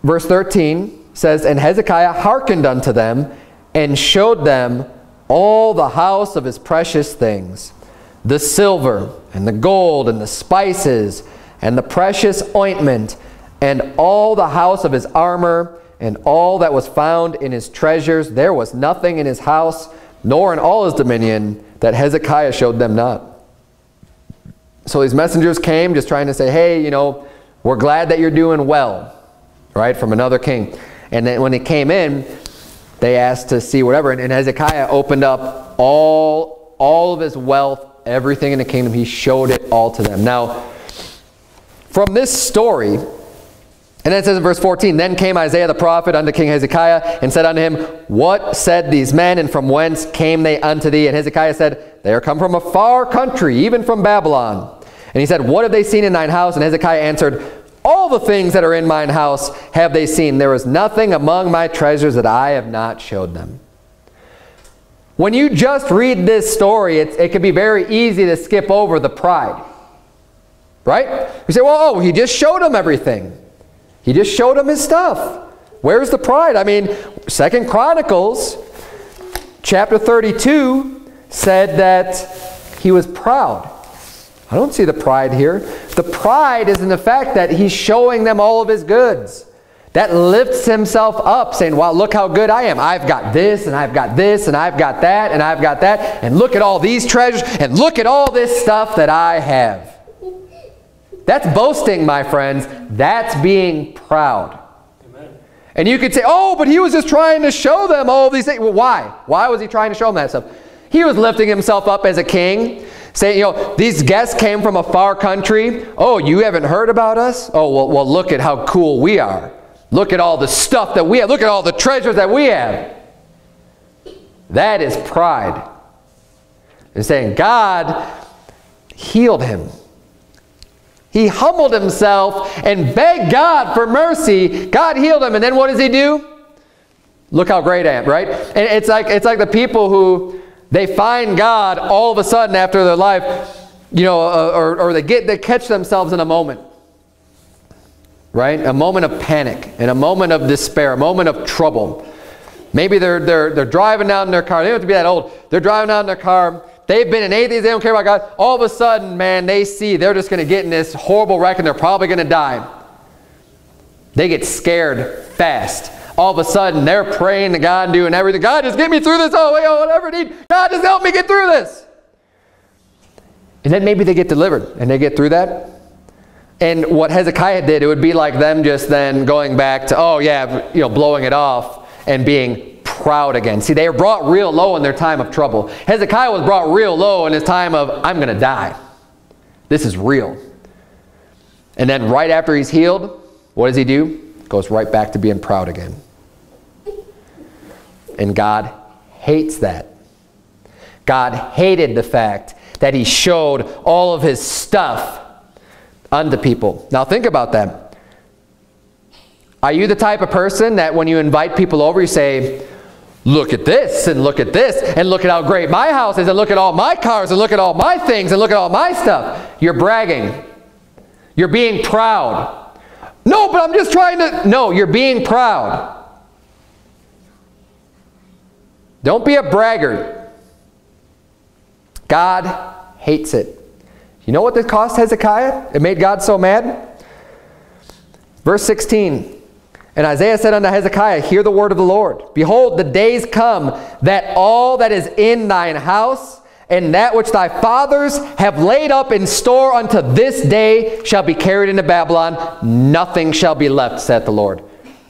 verse 13 says, And Hezekiah hearkened unto them and showed them all the house of his precious things, the silver and the gold and the spices and the precious ointment and all the house of his armor and all that was found in his treasures. There was nothing in his house, nor in all his dominion, that Hezekiah showed them not. So these messengers came just trying to say, hey, you know, we're glad that you're doing well, right, from another king. And then when they came in, they asked to see whatever. And, and Hezekiah opened up all, all of his wealth, everything in the kingdom. He showed it all to them. Now, from this story, and then it says in verse 14, Then came Isaiah the prophet unto King Hezekiah, and said unto him, What said these men, and from whence came they unto thee? And Hezekiah said, They are come from a far country, even from Babylon. And he said, What have they seen in thine house? And Hezekiah answered, All the things that are in mine house have they seen. There is nothing among my treasures that I have not showed them. When you just read this story, it, it can be very easy to skip over the pride. Right? You say, well, oh, he just showed them everything. He just showed him his stuff. Where's the pride? I mean, Second Chronicles chapter 32 said that he was proud. I don't see the pride here. The pride is in the fact that he's showing them all of his goods. That lifts himself up saying, wow, look how good I am. I've got this and I've got this and I've got that and I've got that. And look at all these treasures and look at all this stuff that I have. That's boasting, my friends. That's being proud. Amen. And you could say, oh, but he was just trying to show them all these things. Well, why? Why was he trying to show them that stuff? He was lifting himself up as a king, saying, you know, these guests came from a far country. Oh, you haven't heard about us? Oh, well, well look at how cool we are. Look at all the stuff that we have. Look at all the treasures that we have. That is pride. And saying, God healed him. He humbled himself and begged God for mercy. God healed him. And then what does he do? Look how great I am, right? And it's like, it's like the people who, they find God all of a sudden after their life, you know, uh, or, or they, get, they catch themselves in a moment. Right? A moment of panic, and a moment of despair, a moment of trouble. Maybe they're, they're, they're driving down in their car. They don't have to be that old. They're driving down in their car They've been an atheist. They don't care about God. All of a sudden, man, they see they're just going to get in this horrible wreck and they're probably going to die. They get scared fast. All of a sudden, they're praying to God and doing everything. God, just get me through this. Oh, oh, whatever I need. God, just help me get through this. And then maybe they get delivered and they get through that. And what Hezekiah did, it would be like them just then going back to, oh yeah, you know, blowing it off and being proud again. See, they were brought real low in their time of trouble. Hezekiah was brought real low in his time of, I'm going to die. This is real. And then right after he's healed, what does he do? Goes right back to being proud again. And God hates that. God hated the fact that he showed all of his stuff unto people. Now think about that. Are you the type of person that when you invite people over, you say, look at this and look at this and look at how great my house is and look at all my cars and look at all my things and look at all my stuff. You're bragging. You're being proud. No, but I'm just trying to... No, you're being proud. Don't be a braggart. God hates it. You know what this cost Hezekiah? It made God so mad? Verse 16. And Isaiah said unto Hezekiah, Hear the word of the Lord. Behold, the days come that all that is in thine house and that which thy fathers have laid up in store unto this day shall be carried into Babylon. Nothing shall be left, saith the Lord.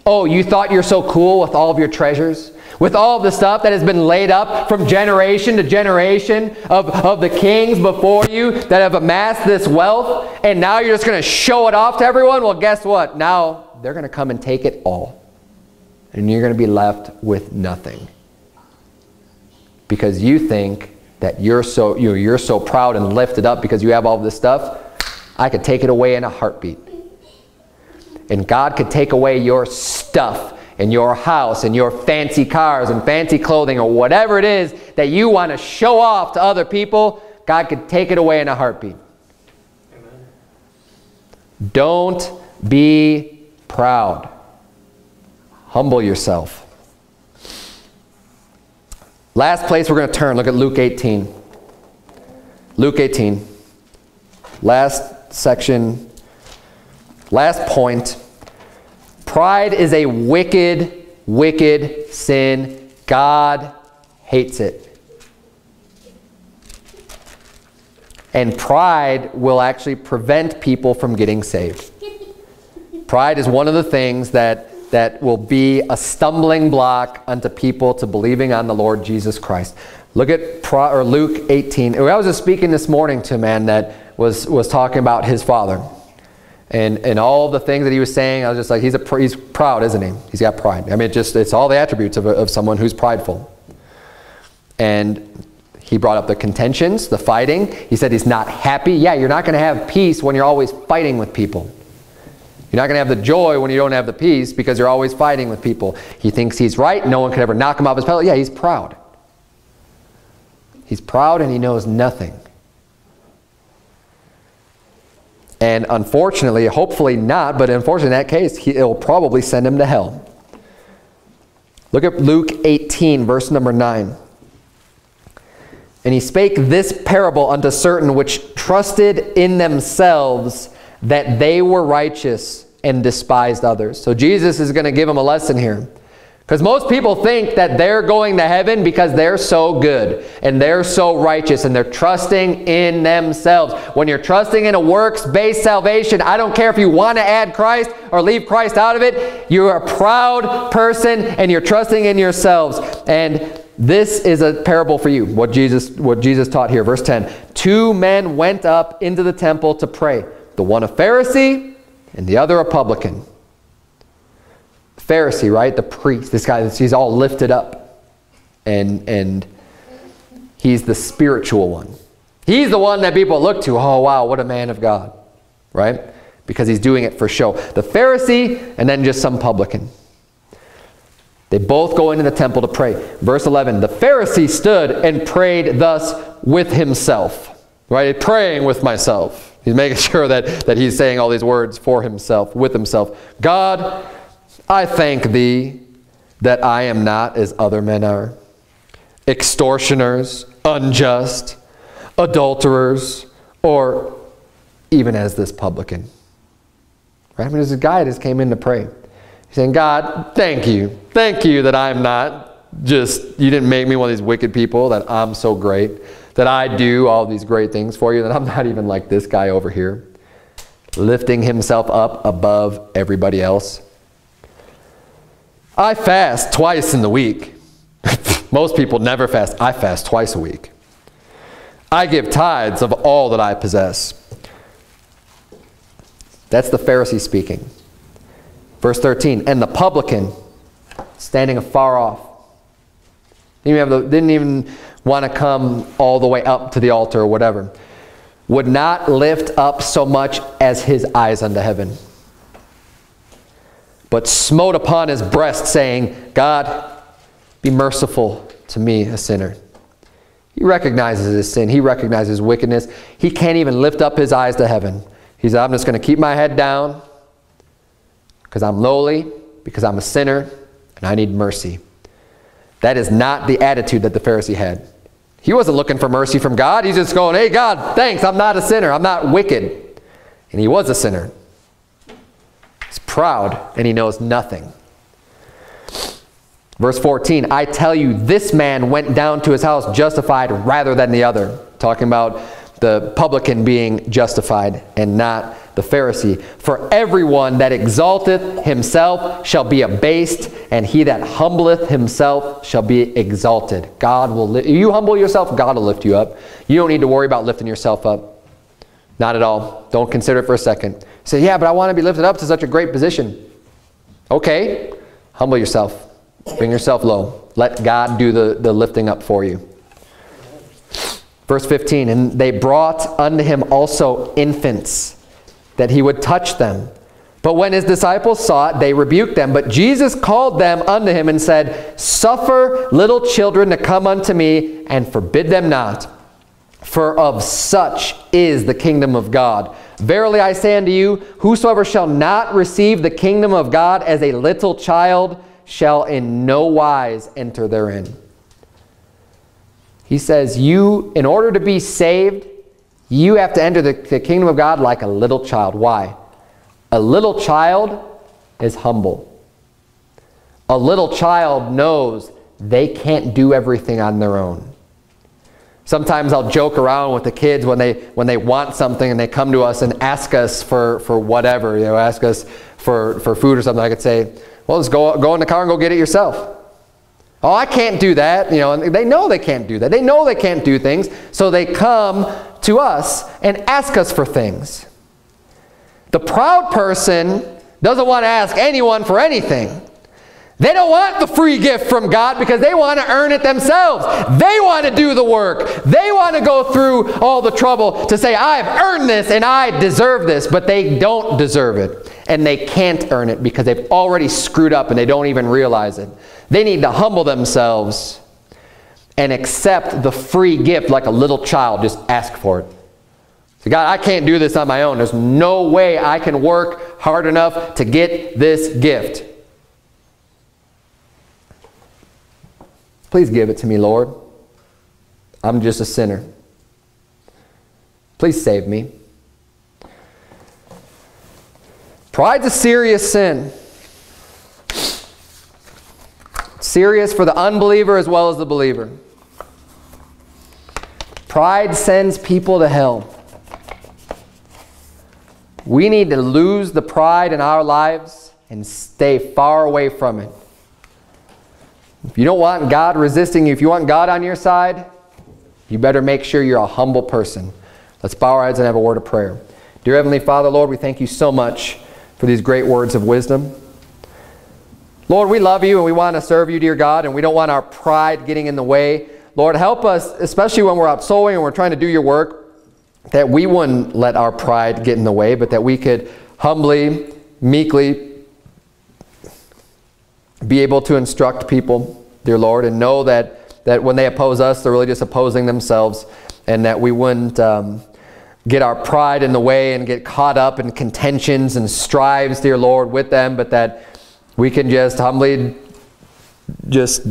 Oh, you thought you're so cool with all of your treasures? With all the stuff that has been laid up from generation to generation of, of the kings before you that have amassed this wealth, and now you're just going to show it off to everyone? Well, guess what? Now they're going to come and take it all. And you're going to be left with nothing. Because you think that you're so, you know, you're so proud and lifted up because you have all this stuff. I could take it away in a heartbeat. And God could take away your stuff and your house and your fancy cars and fancy clothing or whatever it is that you want to show off to other people, God could take it away in a heartbeat. Amen. Don't be proud. Humble yourself. Last place we're going to turn, look at Luke 18. Luke 18. Last section, last point. Pride is a wicked, wicked sin. God hates it. And pride will actually prevent people from getting saved. Pride is one of the things that, that will be a stumbling block unto people to believing on the Lord Jesus Christ. Look at Pro, or Luke 18. I was just speaking this morning to a man that was, was talking about his father and, and all the things that he was saying, I was just like, he's, a, he's proud, isn't he? He's got pride. I mean, it just, it's all the attributes of, a, of someone who's prideful. And he brought up the contentions, the fighting. He said he's not happy. Yeah, you're not going to have peace when you're always fighting with people. You're not going to have the joy when you don't have the peace because you're always fighting with people. He thinks he's right. No one could ever knock him off his pedal. Yeah, he's proud. He's proud and he knows nothing. And unfortunately, hopefully not, but unfortunately in that case, he, it'll probably send him to hell. Look at Luke 18, verse number 9. And he spake this parable unto certain which trusted in themselves that they were righteous and despised others. So Jesus is going to give him a lesson here. Because most people think that they're going to heaven because they're so good and they're so righteous and they're trusting in themselves. When you're trusting in a works-based salvation, I don't care if you want to add Christ or leave Christ out of it, you're a proud person and you're trusting in yourselves. And this is a parable for you, what Jesus, what Jesus taught here. Verse 10, two men went up into the temple to pray, the one a Pharisee and the other a publican. Pharisee, right? The priest. This guy, he's all lifted up. And, and he's the spiritual one. He's the one that people look to. Oh, wow, what a man of God. Right? Because he's doing it for show. The Pharisee and then just some publican. They both go into the temple to pray. Verse 11, the Pharisee stood and prayed thus with himself. Right? Praying with myself. He's making [laughs] sure that, that he's saying all these words for himself, with himself. God, I thank thee that I am not as other men are, extortioners, unjust, adulterers, or even as this publican. Right? I mean, there's a guy that just came in to pray. He's saying, God, thank you. Thank you that I'm not just, you didn't make me one of these wicked people, that I'm so great, that I do all these great things for you, that I'm not even like this guy over here, lifting himself up above everybody else. I fast twice in the week. [laughs] Most people never fast. I fast twice a week. I give tithes of all that I possess. That's the Pharisee speaking. Verse 13, and the publican standing afar off. Didn't even, the, didn't even want to come all the way up to the altar or whatever. Would not lift up so much as his eyes unto heaven but smote upon his breast, saying, God, be merciful to me, a sinner. He recognizes his sin. He recognizes his wickedness. He can't even lift up his eyes to heaven. He said, I'm just going to keep my head down because I'm lowly, because I'm a sinner, and I need mercy. That is not the attitude that the Pharisee had. He wasn't looking for mercy from God. He's just going, hey, God, thanks. I'm not a sinner. I'm not wicked. And he was a sinner proud, and he knows nothing. Verse 14, I tell you, this man went down to his house justified rather than the other. Talking about the publican being justified and not the Pharisee. For everyone that exalteth himself shall be abased, and he that humbleth himself shall be exalted. God will li- you humble yourself, God will lift you up. You don't need to worry about lifting yourself up. Not at all. Don't consider it for a second. Say, yeah, but I want to be lifted up to such a great position. Okay, humble yourself. Bring yourself low. Let God do the, the lifting up for you. Verse 15, and they brought unto him also infants, that he would touch them. But when his disciples saw it, they rebuked them. But Jesus called them unto him and said, Suffer little children to come unto me, and forbid them not. For of such is the kingdom of God. Verily I say unto you, whosoever shall not receive the kingdom of God as a little child shall in no wise enter therein. He says, you, in order to be saved, you have to enter the, the kingdom of God like a little child. Why? A little child is humble. A little child knows they can't do everything on their own. Sometimes I'll joke around with the kids when they when they want something and they come to us and ask us for, for whatever, you know, ask us for, for food or something. I could say, well, just go, go in the car and go get it yourself. Oh, I can't do that. You know, and they know they can't do that. They know they can't do things, so they come to us and ask us for things. The proud person doesn't want to ask anyone for anything. They don't want the free gift from God because they want to earn it themselves. They want to do the work. They want to go through all the trouble to say, I've earned this and I deserve this, but they don't deserve it. And they can't earn it because they've already screwed up and they don't even realize it. They need to humble themselves and accept the free gift like a little child. Just ask for it. So God, I can't do this on my own. There's no way I can work hard enough to get this gift. Please give it to me, Lord. I'm just a sinner. Please save me. Pride's a serious sin. Serious for the unbeliever as well as the believer. Pride sends people to hell. We need to lose the pride in our lives and stay far away from it. If you don't want God resisting you, if you want God on your side, you better make sure you're a humble person. Let's bow our heads and have a word of prayer. Dear Heavenly Father, Lord, we thank you so much for these great words of wisdom. Lord, we love you and we want to serve you, dear God, and we don't want our pride getting in the way. Lord, help us, especially when we're out sowing and we're trying to do your work, that we wouldn't let our pride get in the way, but that we could humbly, meekly be able to instruct people, dear Lord, and know that, that when they oppose us, they're really just opposing themselves, and that we wouldn't um, get our pride in the way and get caught up in contentions and strives, dear Lord, with them, but that we can just humbly just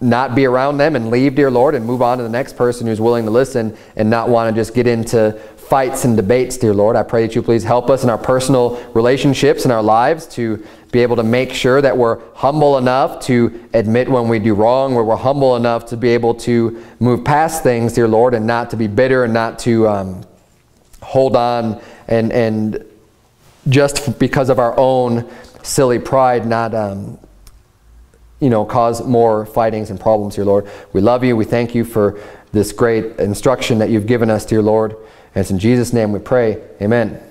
not be around them and leave, dear Lord, and move on to the next person who's willing to listen and not want to just get into fights and debates, dear Lord. I pray that you please help us in our personal relationships and our lives to be able to make sure that we're humble enough to admit when we do wrong, where we're humble enough to be able to move past things, dear Lord, and not to be bitter and not to um, hold on and, and just because of our own silly pride, not um, you know, cause more fightings and problems, dear Lord. We love you. We thank you for this great instruction that you've given us, dear Lord. And it's in Jesus' name we pray. Amen.